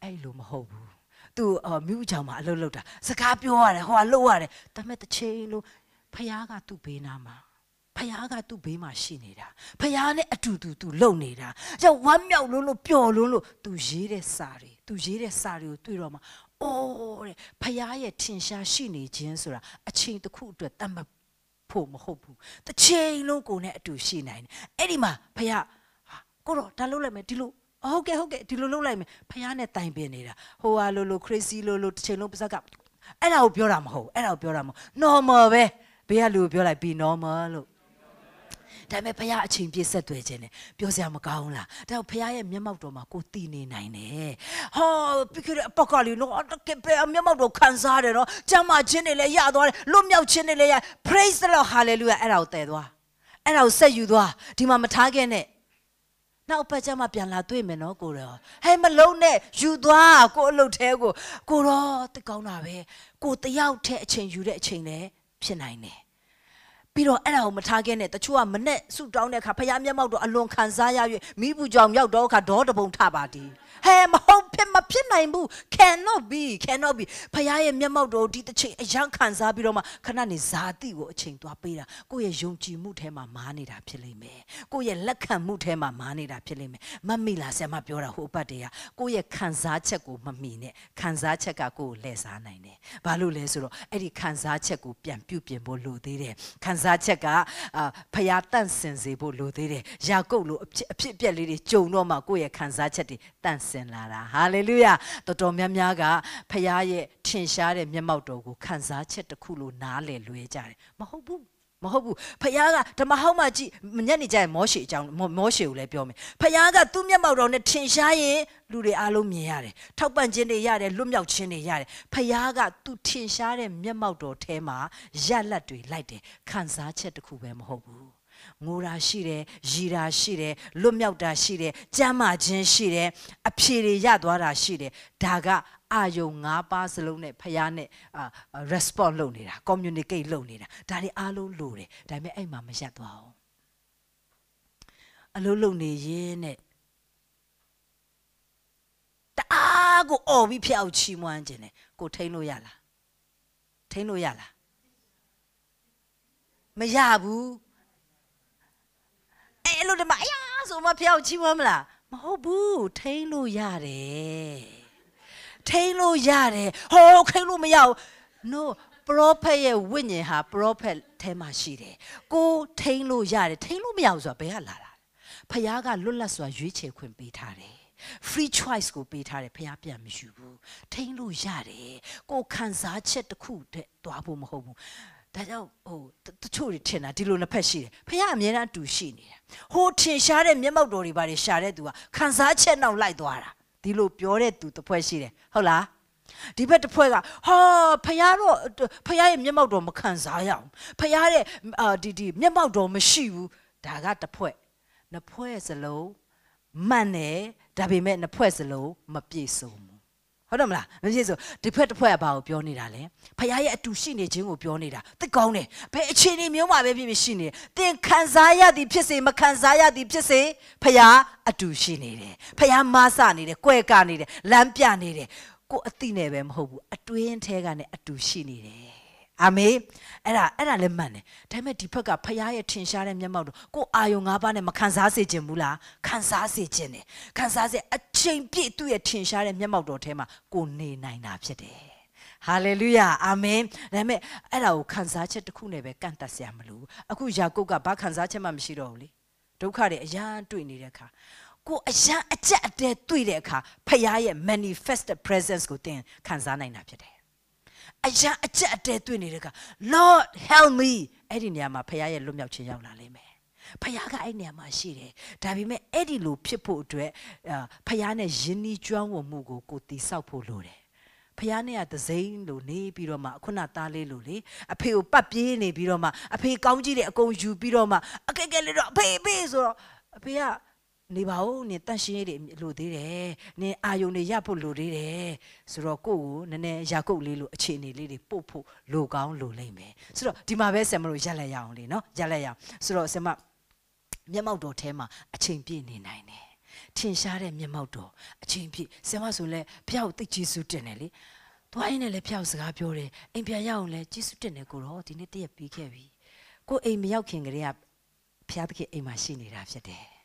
အဲ့လိုမဟုတ်ဘူးသူအမြူးချောင်မှာအလုပ်လုပ်တာစကားပြောရတယ်ဟိုကလှုပ်ရတယ်ဒါပေမဲ့တစ်ချိန်လုံးဖះကသူ့ဘေးနာမှာဖះကသူ့ဘေးမှာရှိနေတာဖះနဲ့အတူတူသူလုံနေတာကြောင့်ဝမ်းမြောက်လို့လို့ပျော်လို့လို့သူရေးတဲ့စာတွေသူရေးတဲ့စာတွေကိုတွေ့တော့မှအိုးတဲ့ဖះရဲ့ထင်ရှားရှိနေခြင်းဆိုတာအချိန်တစ်ခုအတွက်တတ်မှတ်ဖို့မဟုတ်ဘူးတစ်ချိန်လုံးကိုနဲ့အတူရှိနိုင်တယ်အဲ့ဒီမှာဖះဟာကိုတော့ဒါလုပ်လိုက်မယ်ဒီလို ဟုတ်ကဲ့ဟုတ်ကဲ့ဒီလိုလုပ်လိုက်မယ်ဖះနဲ့တိုင်ပင်နေတာဟိုဟာလိုလို crazy လိုလိုတစ်ချိန်လုံးပါဇက်ကအဲ့ဒါကိုပြောတာမဟုတ်အဲ့ဒါကိုပြောတာမဟုတ် normal ပဲဘေးကလူကိုပြောလိုက် be normal လို့ဒါပေမဲ့ဖះအချိန်ပြည့်ဆက်သွယ်ခြင်းနဲ့ပြောစရာမကောင်းလားဒါတော့ဖះရဲ့မျက်မှောက်တော်မှာကိုတည်နေနိုင်တယ်ဟောပြီးခဲ့တဲ့အပတ်ကလေးတော့တကယ်ပဲမျက်မှောက်တော်ခံစားတယ်နော်ကျမ်းမာခြင်းတွေလည်းရသွားတယ်လွတ်မြောက်ခြင်းတွေလည်းရ praise the lord hallelujah အဲ့ဒါကိုတည်သွားအဲ့ဒါကိုဆက်ယူသွားဒီမှာမထားခဲ့နဲ့ နောက်ပတ်ကျမှပြန်လာတွေ့မယ်နော်ကိုရောဟဲ့မလုံးနဲ့ယူသွားကိုအလုပ်သေးကိုကိုတော့တကောင်းတာပဲကိုတယောက်တည်းအချိန်ယူတဲ့အချိန်လည်းဖြစ်နိုင်တယ်ပြီးတော့အဲ့ဒါကိုမထားခဲ့နဲ့တချို့ကမနဲ့ဆူတောင်းတဲ့အခါဖယားမျက်မှောက်တော့အလွန်ခံစားရ၍မိဘူးကြောင်ရောက်တော့အခါဒေါတပုံထပါသည် ဟဲ့မဟုတ်ဖြစ်မဖြစ်နိုင်ဘူး cannot be cannot be ဖယားရဲ့မျက်မှောက်တော်ဒီတစ်ချိန်အယံခံစားပြီးတော့မှခဏနေဇာတိကိုအချိန်သွားပေးတာကိုယ့်ရဲ့ယုံကြည်မှုထဲမှာမားနေတာဖြစ်လိမ့်မယ်ကိုယ့်ရဲ့လက်ခံမှုထဲမှာမားနေတာဖြစ်လိမ့်မယ်မမိလားဆရာမပြောတာဟိုအပတ်တည်းကကိုယ့်ရဲ့ခံစားချက်ကိုမမိနဲ့ခံစားချက်ကကိုယ်ကိုလှည့်စားနိုင်တယ်ဘာလို့လဲဆိုတော့အဲ့ဒီခံစားချက်ကိုပြန်ပြုတ်ပြင်ဖို့လိုသေးတယ်ခံစားချက်ကအာဖယားတန့်စင်စေဖို့လိုသေးတယ်ယာကုပ်လိုအဖြစ်အဖြစ်အပျက်လေးတွေကြုံတော့မှကိုယ့်ရဲ့ခံစားချက်တွေတန့်စင်လာတာဟာလေလုယာတော်တော်များများကဖယားရဲ့ထင်ရှားတဲ့မျက်မှောက်တော်ကိုခံစားချက်တစ်ခုလိုနားလည်လွဲကြတယ်မဟုတ်ဘူးမဟုတ်ဘူးဖခင်ကဓမ္မဟောင်းမှကြည့်ညနေကျရင်မောရှေအကြောင်းမောရှေကိုလည်းပြောမယ်ဖခင်ကသူ့မျက်မှောက်တော်နဲ့ထင်ရှားရင်လူတွေအားလုံးမြင်ရတယ်ထောက်ပံ့ခြင်းတွေရတယ်လွတ်မြောက်ခြင်းတွေရတယ်ဖခင်ကသူထင်ရှားတဲ့မျက်မှောက်တော်ထဲမှာရက်လက်တွေလိုက်တယ်ခံစားချက်တစ်ခုပဲမဟုတ်ဘူး ငိုတာရှိတယ်ရည်တာရှိတယ်လွတ်မြောက်တာရှိတယ်ကြမ်းမာခြင်းရှိတယ်အဖြေတွေရသွားတာရှိတယ်ဒါကအာယုံ၅ပါးစလုံးနဲ့ဖျားနဲ့အာ response လုပ်နေတာ communicate လုပ်နေတာဒါတွေအားလုံးလိုတယ်ဒါပေမဲ့အဲ့မှာမရက်သွားအောင်အလုံးလုံးနေရင်းနဲ့တအားကိုអော်ပြီးဖျောက်ချီးမွမ်းခြင်းနဲ့ကိုထိန်းလို့ရလားထိန်းလို့ရလားမရဘူး အဲ့လိုတမအယားဆိုမှဖျောက်ချီးမွမ်းမလားမဟုတ်ဘူးထိန်းလို့ရတယ်ထိန်းလို့ရတယ်ဟောထိန်းလို့မရဘူး no prophet ရဲ့ဝိညာဉ်ဟာ prophet ထဲမှာရှိတယ်ကိုထိန်းလို့ရတယ်ထိန်းလို့မရဘူးဆိုတာဘယ်ကလာတာဖခင်ကလွတ်လပ်စွာရွေးချယ်ခွင့်ပေးထားတယ် free choice ကိုပေးထားတယ်ဖခင်ပြန်မယူဘူးထိန်းလို့ရတယ်ကိုခံစားချက်တစ်ခုတည်းတွားဖို့မဟုတ်ဘူး ဒါကြောင့်ဟိုတချို့တွေထင်တာဒီလိုနှစ်ဖက်ရှိတယ်ဖခင်အမြဲတမ်းအတူရှိနေတယ်ဟိုထင်ရှားတဲ့မျက်မှောက်တော်တွေဘာတွေရှာတဲ့သူကခံစားချက်နောက်လိုက်သွားတာဒီလိုပြောတဲ့သူတစ်ဖွဲ့ရှိတယ်ဟုတ်လားဒီဘက်တစ်ဖွဲ့ကဟာဖယားတော့ဖယားရဲ့မျက်မှောက်တော်မခံစားရအောင်ဖယားရဲ့အာဒီဒီမျက်မှောက်တော်မရှိဘူးဒါကတစ်ဖွဲ့နှစ်ဖွဲ့စလုံးမှန်တယ်ဒါပေမဲ့နှစ်ဖွဲ့စလုံးမပြည့်စုံဘူး ဟုတ်တယ်မလားမပြည့်စုံဒီဖက်တစ်ဖွဲ့ကဘာကိုပြောနေတာလဲဖယားရဲ့အတူရှိနေခြင်းကိုပြောနေတာသိကောင်းတယ်ဘယ်အခြေအနေမျိုးမှာပဲဖြစ်ဖြစ်ရှိနေတယ်သင်ခံစားရသည်ဖြစ်စေမခံစားရသည်ဖြစ်စေဖယားအတူရှိနေတယ်ဖယားမဆနေတယ်ကြွယ်ကနေတယ်လမ်းပြနေတယ်ကိုအသိနဲ့ပဲမဟုတ်ဘူးအတွင်းထဲကနဲ့အတူရှိနေတယ် အာမေအဲ့ဒါအဲ့ဒါလည်းမှန်တယ်ဒါပေမဲ့ဒီဘက်ကဖရားရဲ့ထင်ရှားတဲ့မျက်မှောက်တော့ကိုအာယုံ၅ပါးနဲ့မခံစားစေခြင်းဘူးလားခံစားစေခြင်းတယ်ခံစားစေအချိန်ပြည့်သူ့ရဲ့ထင်ရှားတဲ့မျက်မှောက်တော်ထဲမှာကိုနေနိုင်တာဖြစ်တယ်ဟာလေလုယာအာမင်ဒါပေမဲ့အဲ့ဒါကိုခံစားချက်တစ်ခုနဲ့ပဲကန့်တတ်စရာမလိုဘူးအခုယာကုပ်ကဘာခံစားချက်မှမရှိတော့ဘူးလေဒုက္ခတွေအရန်တွေ့နေတဲ့အခါကိုအရန်အကြက်အတဲတွေ့တဲ့အခါဖခင်ရဲ့ manifested presence ကိုသင်ခံစားနိုင်တာဖြစ်တယ် အရန်အကြက်အတဲတွေ့နေတဲ့အခါ Lord help me အဲ့ဒီနေရာမှာဖခင်ရဲ့လွတ်မြောက်ခြင်းရောက်လာလိမ့်မယ်ဖခင်ကအဲ့နေရာမှာရှိတယ်ဒါပေမဲ့အဲ့ဒီလိုဖြစ်ဖို့အတွက်အာဖခင်နဲ့ယဉ်နီးကျွမ်းဝင်မှုကိုကိုတိဆောက်ဖို့လိုတယ်ဖះနဲ့ကသစိမ့်လို့နေပြီးတော့မှခုနသားလေးလို့လေအဖေကိုပတ်ပြေးနေပြီးတော့မှအဖေကောင်းကြီးတဲ့အကုန်ယူပြီးတော့မှအကဲကဲလေးတော့အဖေအဖေဆိုတော့အဖေက နေပါဦးနင်တန့်ရှင်းရေးတွေလိုသေးတယ်နင်အာယုန်တွေရဖို့လိုသေးတယ်ဆိုတော့ကိုယ့်ကိုနည်းနည်းရာကုတ်လေးလိုအခြေအနေလေးတွေပို့ဖို့လိုကောင်းလိုလိမ့်မယ်ဆိုတော့ဒီမှာပဲဆင်မလို့ရက်လက်ရအောင်လေနော်ရက်လက်ရအောင်ဆိုတော့ဆင်မမျက်မှောက်တော်ထဲမှာအချိန်ပြည့်နေနိုင်တယ်ထင်ရှားတဲ့မျက်မှောက်တော်အချိန်ပြည့်ဆင်မဆိုလဲဖျောက်သိကျေးဇူးတင်တယ်လေသွားရင်းနဲ့လည်းဖျောက်စကားပြောတယ်အိမ်ပြန်ရအောင်လဲကျေးဇူးတင်တယ်ကိုတော့ဒီနေ့တည့်ရပြီးခဲ့ပြီကိုအိမ်မရောက်ခင်ကလေးကဖျားသခင်အိမ်မှာရှိနေတာဖြစ်တယ်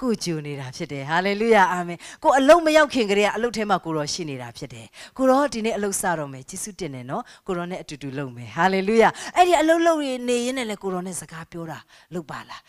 ကိုဂျူနေတာဖြစ်တယ်ဟာလေလုယာအာမင်ကိုအလုံးမရောက်ခင်ကလေးကအလုတ်ထဲမှာကိုတော့ရှိနေတာဖြစ်တယ်ကိုတော့ဒီနေ့အလုတ်စတော့မယ်ယေရှုတင်တယ်နော်ကိုတော့နဲ့အတူတူလုပ်မယ်ဟာလေလုယာအဲ့ဒီအလုတ်လုပ်ရနေရင်းနဲ့လေကိုတော့နဲ့စကားပြောတာလုပ်ပါလား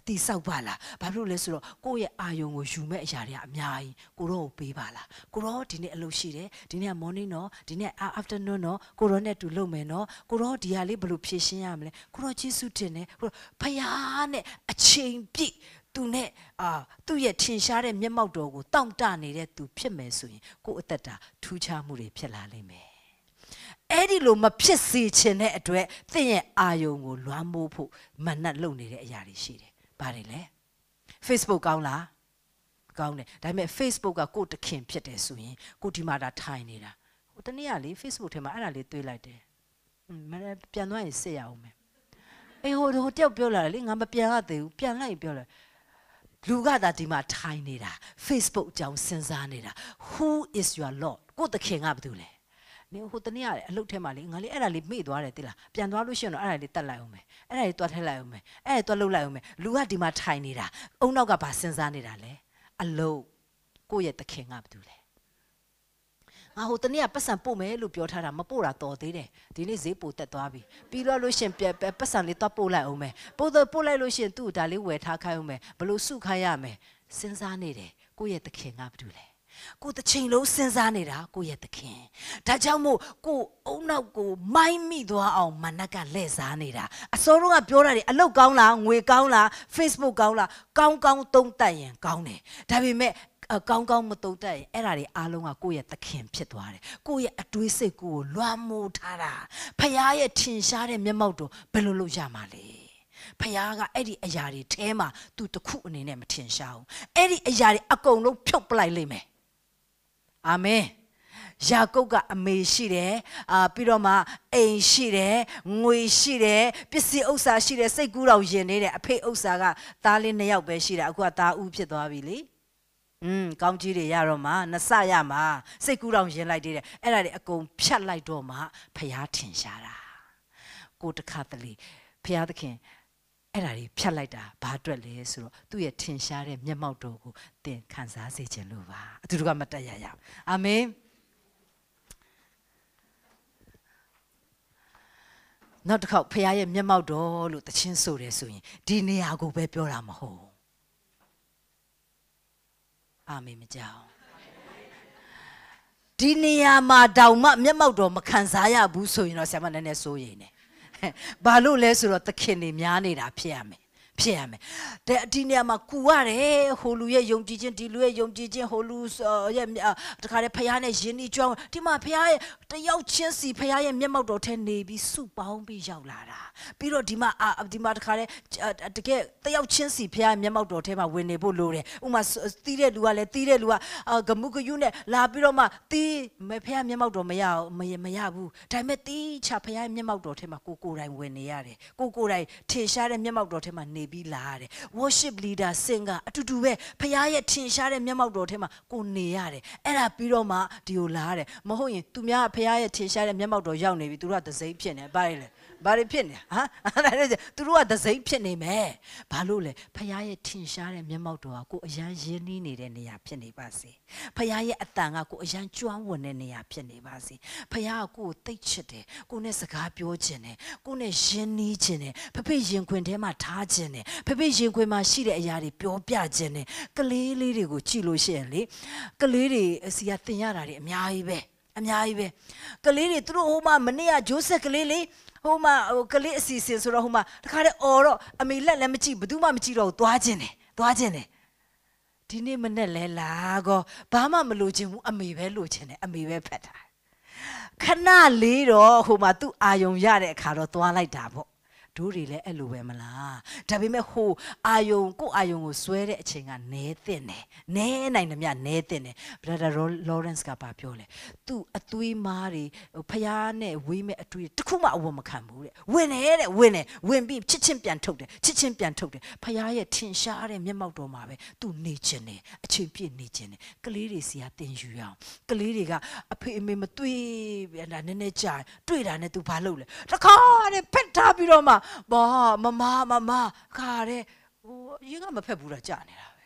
အတီဆောက်ပါလားဘာဖြစ်လို့လဲဆိုတော့ကိုယ့်ရဲ့အာယုံကိုယူမဲ့အရာတွေကအများကြီးကိုတော့ကိုပေးပါလားကိုတော့ဒီနေ့အလုတ်ရှိတယ်ဒီနေ့က morning နော်ဒီနေ့ afternoon နော်ကိုတော့နဲ့တူလုပ်မယ်နော်ကိုတော့ဒီဟာလေးဘယ်လိုဖြည့်ရှင်းရမလဲကိုတော့ယေရှုတင်တယ်ကိုတော့ဖယားနဲ့အချိန်ပြည့် သူနဲ့အာသူ့ရဲ့ထင်ရှားတဲ့မျက်မှောက်တော်ကိုတောင့်တနေတဲ့သူဖြစ်မယ်ဆိုရင်ကိုယ့်အသက်တာထူးခြားမှုတွေဖြစ်လာလိမ့်မယ်။အဲ့ဒီလိုမဖြစ်စေချင်တဲ့အတွက်သင်ရဲ့အာယုံကိုလွှမ်းမိုးဖို့မနှက်လုပ်နေတဲ့အရာတွေရှိတယ်။ဘာတွေလဲ။ Facebook ကောင်းလား။ကောင်းတယ်။ဒါပေမဲ့ Facebook ကကိုယ့်တခင်ဖြစ်တယ်ဆိုရင်ကိုဒီမှာဒါထိုင်နေတာ။ဟိုတနေ့ကလေ Facebook ထဲမှာအဲ့ဒါလေးတွေးလိုက်တယ်။อืมမနေ့ပြန်သွားရင်စစ်ရအောင်မယ်။အေးဟိုဟိုတယောက်ပြောလာတယ်လေငါမပြန်ရသေးဘူးပြန်လိုက်ပြောလာတယ် လူကသာဒီမှာထိုင်နေတာ Facebook အကြောင်းစဉ်းစားနေတာ Who is your Lord ကိုသခင်ကဘာလုပ်လဲနင်ဟိုတနေ့ရတယ်အလုပ်ထဲမှာလေငါလေးအဲ့ဒါလေးမေ့သွားတယ်တိလားပြန်သွားလို့ရှိရင်တော့အဲ့ဒါလေးတတ်လိုက်အောင်မယ်အဲ့ဒါလေးတွားထည့်လိုက်အောင်မယ်အဲ့ဒါတွားလှုပ်လိုက်အောင်မယ်လူကဒီမှာထိုင်နေတာအုံနောက်ကဘာစဉ်းစားနေတာလဲအလုပ်ကိုယ့်ရဲ့သခင်ကဘာလုပ်လဲ ငါဟိုတနေ့ကပတ်စံပို့မယ်လို့ပြောထားတာမပို့တာတော်သေးတယ်ဒီနေ့ဈေးပို့တက်သွားပြီပြီးတော့လို့ရှင်ပတ်စံလေးတော့ပို့လိုက်အောင်မယ်ပို့တော့ပို့လိုက်လို့ရှင်သူ့ဒါလေးဝယ်ထားခိုင်းအောင်မယ်ဘလို့စုခိုင်းရမယ်စဉ်းစားနေတယ်ကိုယ့်ရဲ့သခင်ကဘာလုပ်လဲကိုတစ်ချိန်လုံးစဉ်းစားနေတာကိုရဲ့သခင်ဒါကြောင့်မို့ကိုအုံနောက်ကိုမိုင်းမိသွားအောင်မနက်ကလှည့်စားနေတာအစောတုန်းကပြောတာတွေအလုတ်ကောင်းလားငွေကောင်းလား Facebook ကောင်းလားကောင်းကောင်းသုံးတတ်ရင်ကောင်းတယ်ဒါပေမဲ့ အကောင်းကောင်းမတုံတက်ရင်အဲ့ဒါတွေအားလုံးကကိုယ့်ရဲ့သခင်ဖြစ်သွားတယ်ကိုယ့်ရဲ့အတွေးစိတ်ကိုလွှမ်းမိုးထားတာဖခင်ရဲ့ထင်ရှားတဲ့မျက်မှောက်တော့ဘယ်လိုလုပ်ရမှာလဲဖခင်ကအဲ့ဒီအရာတွေထဲမှာသူတခုအနေနဲ့မထင်ရှားဘူးအဲ့ဒီအရာတွေအကုန်လုံးဖြုတ်ပလိုက်လိမ့်မယ်အာမင်ယာကုပ်ကအမေရှိတယ်အာပြီးတော့မှအိမ်ရှိတယ်ငွေရှိတယ်ပစ္စည်းဥစ္စာရှိတယ်စိတ်ကူးတော်ယင်နေတယ်အဖေဥစ္စာကသားလေးနှစ်ယောက်ပဲရှိတာအခုကသားဦးဖြစ်သွားပြီလေ อืมကောင်းကြီးတွေရတော့မှနဆရမှာစိတ်ကူးတောင်ရင်လိုက်သေးတယ်အဲ့ဒါတွေအကုန်ဖြတ်လိုက်တော့မှဖျားထင်ရှားတာကိုတခါတလေဖျားသခင်အဲ့ဒါတွေဖြတ်လိုက်တာဘာအတွက်လဲဆိုတော့သူ့ရဲ့ထင်ရှားတဲ့မျက်မှောက်တော်ကိုသင်ခံစားစေခြင်းလို့ပါအတူတူကမတက်ရရအောင်အာမင်နောက်တစ်ခေါက်ဖခင်ရဲ့မျက်မှောက်တော်လို့တခြင်းဆိုတယ်ဆိုရင်ဒီနေရာကိုပဲပြောတာမဟုတ် အာမင်မကြောက်ဒီနေရာမှာတောင်မှမျက်မှောက်တော်မခံစားရဘူးဆိုရင်တော့ဆရာမနည်းနည်းစိုးရိမ်တယ်ဘာလို့လဲဆိုတော့သခင်တွေများနေတာဖြစ်ရမယ် ဖြစ်ရမယ်တဲ့ဒီနေရာမှာကူရတယ်ဟိုလူရဲ့ယုံကြည်ခြင်းဒီလူရဲ့ယုံကြည်ခြင်းဟိုလူရဲ့တခါတည်းဖခင်နဲ့ယဉ်ဤကြောင်းဒီမှာဖခင်ရဲ့တယောက်ချင်းစီဖခင်ရဲ့မျက်မှောက်တော်ထဲနေပြီးစုပေါင်းပြီးရောက်လာတာပြီးတော့ဒီမှာဒီမှာတခါတည်းတကယ်တယောက်ချင်းစီဖခင်မျက်မှောက်တော်ထဲမှာဝင်နေဖို့လိုတယ်ဥမာတီးတဲ့လူကလည်းတီးတဲ့လူကဂမှုဂယုနဲ့လာပြီးတော့မှတီးဖခင်မျက်မှောက်တော်မရမမရဘူးဒါပေမဲ့တီးချဖခင်မျက်မှောက်တော်ထဲမှာကိုကိုယ်တိုင်ဝင်နေရတယ်ကိုကိုယ်တိုင်ထင်ရှားတဲ့မျက်မှောက်တော်ထဲမှာနေပြီးလာရတယ် worship leader singer အတူတူပဲဖခင်ရဲ့ထင်ရှားတဲ့မျက်မှောက်တော်ထဲမှာကိုနေရတယ်အဲ့ဒါပြီးတော့မှဒီကိုလာရတယ်မဟုတ်ရင်သူများဖခင်ရဲ့ထင်ရှားတဲ့မျက်မှောက်တော်ရောက်နေပြီသူတို့ကသစိမ့်ဖြစ်နေပါလေ ဘာတွေဖြစ်နေဟမ်အဲ့ဒါသူတို့ကသစိမ့်ဖြစ်နေမယ်ဘာလို့လဲဖခင်ရဲ့ထင်ရှားတဲ့မျက်မှောက်တော်ကကိုအရန်ရင်းနှီးနေတဲ့နေရာဖြစ်နေပါစေဖခင်ရဲ့အတန်ကကိုအရန်ကျွမ်းဝင်တဲ့နေရာဖြစ်နေပါစေဖခင်ကကိုကိုသိချစ်တယ်ကိုနဲ့စကားပြောခြင်းတယ်ကိုနဲ့ရင်းနှီးခြင်းတယ်ဖဖေရင်ခွင်ထဲမှာထားခြင်းတယ်ဖဖေရင်ခွင်မှာရှိတဲ့အရာတွေပြောပြခြင်းတယ်ကလေးလေးတွေကိုကြည့်လို့ရှိရင်လေကလေးတွေအစီအသင်ရတာတွေအများကြီးပဲအများကြီးပဲကလေးတွေသူတို့ဟိုမှာမနေ့ကဂျိုးဆက်ကလေးလေး ဟိုမှာဟိုကလေးအစီအစဉ်ဆိုတော့ဟိုမှာတခါတည်းအော်တော့အမေလက်လည်းမကြည့်ဘယ်သူမှမကြည့်တော့ဘူးသွားခြင်းတယ်သွားခြင်းတယ်ဒီနေ့မနဲ့လဲလာကောဘာမှမလိုချင်ဘူးအမေပဲလိုချင်တယ်အမေပဲဖတ်တာခဏလေးတော့ဟိုမှာသူ့အာယုံရတဲ့အခါတော့သွားလိုက်တာပေါ့ ဒိုးတွေလည်းအဲ့လိုပဲမလားဒါပေမဲ့ဟိုအာယုံကိုအာယုံကိုဆွဲတဲ့အချိန်ကနဲတဲ့တယ်နဲနိုင်တယ်မြနဲတဲ့တယ်ဘရဒါလော်ရန့်စ်ကပါပြောလေသူ့အသွေးမားတွေဟိုဖျားနဲ့ဝေးမဲ့အတွေ့တစ်ခုမှအဝတ်မခံဘူးတဲ့ဝင်တယ်တဲ့ဝင်တယ်ဝင်ပြီးချစ်ချင်းပြန်ထုတ်တယ်ချစ်ချင်းပြန်ထုတ်တယ်ဖျားရဲ့ထင်ရှားတဲ့မျက်မှောက်တော်မှာပဲသူနေချင်တယ်အချိန်ပြည့်နေချင်တယ်ကလေးတွေစီကတင်ယူရအောင်ကလေးတွေကအဖေအမေမတွေ့ပြန်တာနည်းနည်းကြာတွေ့တာနဲ့သူဘာလုပ်လဲတခါတဲ့ဖက်ထားပြီးတော့မှဘာမမမမခါတဲ့ဟိုရင်ကမဖက်ဘူးတော့ကြာနေတာပဲ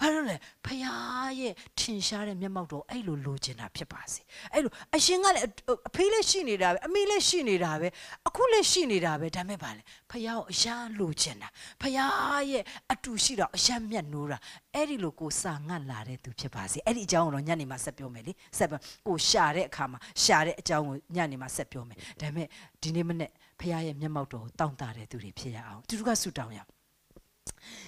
ဘာလို့လဲဖယားရဲ့ထင်ရှားတဲ့မျက်မှောက်တော်အဲ့လိုလိုချင်တာဖြစ်ပါစေအဲ့လိုအရှင်ကလည်းအဖေလည်းရှိနေတာပဲအမေလည်းရှိနေတာပဲအခုလည်းရှိနေတာပဲဒါမဲ့ပါလေဖယားကိုအရန်လိုချင်တာဖယားရဲ့အတူရှိတော့အရန်မြတ်နိုးတာအဲ့ဒီလိုကိုစာငတ်လာတဲ့သူဖြစ်ပါစေအဲ့ဒီအကြောင်းကိုတော့ညနေမှာဆက်ပြောမယ်လေဆက်ပြောကိုရှာတဲ့အခါမှာရှာတဲ့အကြောင်းကိုညနေမှာဆက်ပြောမယ်ဒါမဲ့ဒီနေ့မနေ့ ဖခင်ရဲ့မျက်မှောက်တော်ကိုတောင့်တတဲ့သူတွေဖြစ်ရအောင်သူတို့ကဆုတောင်းရအောင်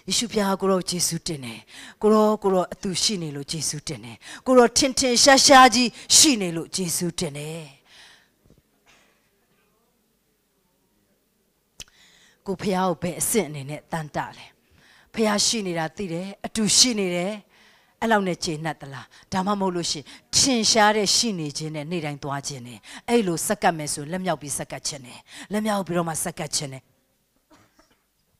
ယေရှုဖခင်ကိုရောယေရှုတင်တယ်ကိုရောကိုရောအသူရှိနေလို့ယေရှုတင်တယ်ကိုရောထင်ထင်ရှားရှားကြီးရှိနေလို့ယေရှုတင်တယ်ကိုဖခင်ကိုဘယ်အဆင့်အနေနဲ့တန်တလဲဖခင်ရှိနေတာသိတယ်အတူရှိနေတယ် အဲ့လောက်နဲ့ကျေနပ်သလားဒါမှမဟုတ်လို့ရှိရင်ထင်ရှားတဲ့ရှိနေခြင်းနဲ့နေ့တိုင်းသွားခြင်းနဲ့အဲ့လိုစက္ကပ်မယ်ဆိုလက်မြောက်ပြီးစက္ကပ်ခြင်းနဲ့လက်မြောက်ပြီးတော့မှစက္ကပ်ခြင်းနဲ့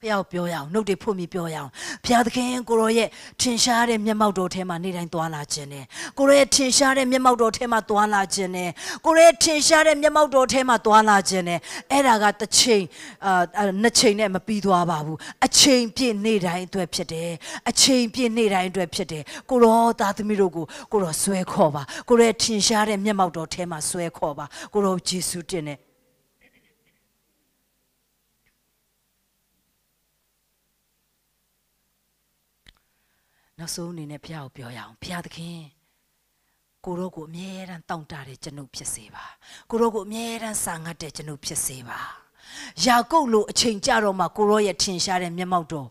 ဖျောက်ပြောရအောင်နှုတ်တွေဖွင့်ပြီးပြောရအောင်ဖျားသခင်ကိုရောရဲ့ထင်ရှားတဲ့မျက်မှောက်တော်ထဲမှာနေ့တိုင်းသွားလာခြင်းနဲ့ကိုရောရဲ့ထင်ရှားတဲ့မျက်မှောက်တော်ထဲမှာသွားလာခြင်းနဲ့ကိုရောရဲ့ထင်ရှားတဲ့မျက်မှောက်တော်ထဲမှာသွားလာခြင်းနဲ့အဲ့ဒါကတစ်ချိန်အာနှစ်ချိန်နဲ့မပြီးသွားပါဘူးအချိန်ပြည့်နေ့တိုင်းအတွက်ဖြစ်တယ်အချိန်ပြည့်နေ့တိုင်းအတွက်ဖြစ်တယ်ကိုရောသားသမီးတို့ကိုကိုရောဆွဲခေါ်ပါကိုရောရဲ့ထင်ရှားတဲ့မျက်မှောက်တော်ထဲမှာဆွဲခေါ်ပါကိုရောယေရှုတင်တဲ့ နောက်ဆုံးအနေနဲ့ဘုရားကိုပြောရအောင်ဘုရားသခင်ကိုရောကိုအမြဲတမ်းတောင့်တတဲ့ကျွန်ုပ်ဖြစ်စေပါကိုရောကိုအမြဲတမ်းစာငတ်တဲ့ကျွန်ုပ်ဖြစ်စေပါ ယာကုပ်လိုအချိန်ကြတော့မှကိုရောရဲ့ထင်ရှားတဲ့မျက်မှောက်တော်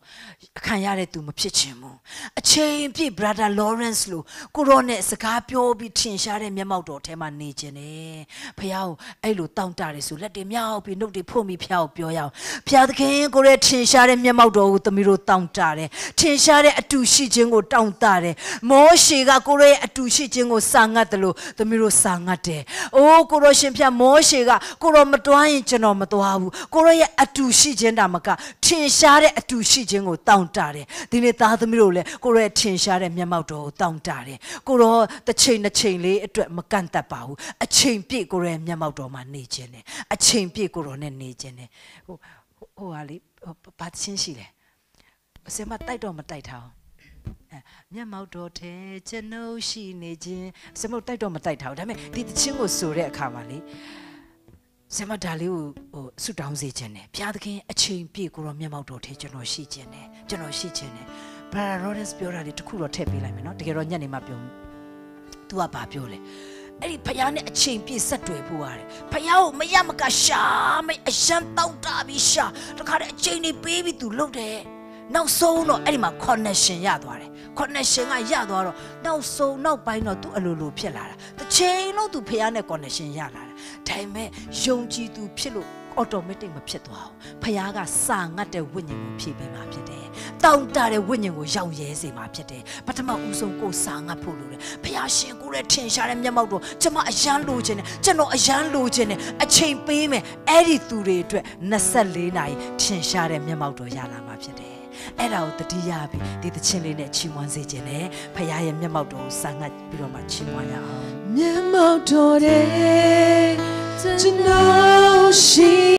အခံရတဲ့သူမဖြစ်ချင်ဘူးအချိန်ပြည့် brother Lawrence လိုကိုရောနဲ့စကားပြောပြီးထင်ရှားတဲ့မျက်မှောက်တော်ထဲမှာနေခြင်းနဲ့ဖះကိုအဲ့လိုတောင့်တတယ်ဆိုလက်တွေမြောက်ပြီးနှုတ်တွေဖုတ်ပြီးဖះကိုပြောရအောင်ဖះသခင်ကိုရဲ့ထင်ရှားတဲ့မျက်မှောက်တော်ကိုသမီးတို့တောင့်တတယ်ထင်ရှားတဲ့အတူရှိခြင်းကိုတောင့်တတယ်မောရှေကကိုရဲ့အတူရှိခြင်းကိုစာငတ်တယ်လို့သမီးတို့စာငတ်တယ်အိုးကိုရောရှင်ဖះမောရှေကကိုရောမတွားရင်ကျွန်တော်မတွားဘူးကိုရောရဲ့အတူရှိခြင်းတာမကထင်ရှားတဲ့အတူရှိခြင်းကိုတောင့်တတယ်ဒီနေ့သားသမီးတို့လည်းကိုရောရဲ့ထင်ရှားတဲ့မျက်မှောက်တော်ကိုတောင့်တတယ်ကိုရောတစ်ချိန်တစ်ချိန်လေးအတွက်မကန့်သက်ပါဘူးအချိန်ပြည့်ကိုရောရဲ့မျက်မှောက်တော်မှာနေခြင်းနဲ့အချိန်ပြည့်ကိုရောနဲ့နေခြင်းနဲ့ဟိုဟိုဟာလေဘာချင်းရှိလဲအစမတိုက်တော့မတိုက်ထားအောင်မျက်မှောက်တော်ထဲကျွန်ုပ်ရှိနေခြင်းစမတိုက်တော့မတိုက်ထားဘူးဒါပေမဲ့ဒီတချင်းကိုဆိုတဲ့အခါမှာလေ ဆမဒါလေးကိုဟိုဆူတောင်းစေခြင်းနဲ့ဘုရားသခင်အချိန်ပြည့်ကိုရောမျက်မှောက်တော်ထဲကျွန်တော်ရှိခြင်းနဲ့ကျွန်တော်ရှိခြင်းနဲ့ဘာရောဒစ်ပြောတာလေးတခုတော့ထည့်ပေးလိုက်မယ်နော်တကယ်တော့ညနေမှပြောသူကဘာပြောလဲအဲ့ဒီဖယားနဲ့အချိန်ပြည့်ဆက်တွေ့ဖို့ရတယ်ဖယားကိုမရမကရှာမအရှမ်းတောက်တာပြီးရှာတခါတည်းအချိန်နေပေးပြီးသူလုပ်တယ် နောက်ဆုံးတော့အဲ့ဒီမှာ connection ရသွားတယ် connection ကရသွားတော့နောက်ဆုံးနောက်ပိုင်းတော့သူအလိုလိုဖြစ်လာတာတစ်ချိန်လုံးသူဖះနဲ့ connection ရလာတာဒါပေမဲ့ယုံကြည်သူဖြစ်လို့ automatic မဖြစ်သွားဘူးဖះကစာငတ်တဲ့ဝိညာဉ်ကိုဖြည့်ပေးมาဖြစ်တယ်တောင့်တတဲ့ဝိညာဉ်ကိုရောက်ရဲစေမှာဖြစ်တယ်ပထမဦးဆုံးကိုစာငတ်ဖို့လိုတယ်ဖះရှင်ကိုရဲ့ထင်ရှားတဲ့မျက်မှောက်တော့ကျွန်မအယမ်းလိုချင်တယ်ကျွန်တော်အယမ်းလိုချင်တယ်အချိန်ပေးမယ်အဲ့ဒီသူတွေအတွက်24နာရီထင်ရှားတဲ့မျက်မှောက်တော့ရလာမှာဖြစ်တယ် အဲ့ဒါကိုတတိယပြီးဒီသချင်းလေးနဲ့ချီးမွမ်းစေခြင်းနဲ့ဖခင်ရဲ့မျက်မှောက်တော်ကိုစာငတ်ပြီးတော့မှချီးမွမ်းရအောင်မျက်မှောက်တော်တဲ့ကျွန်တော်ရှိ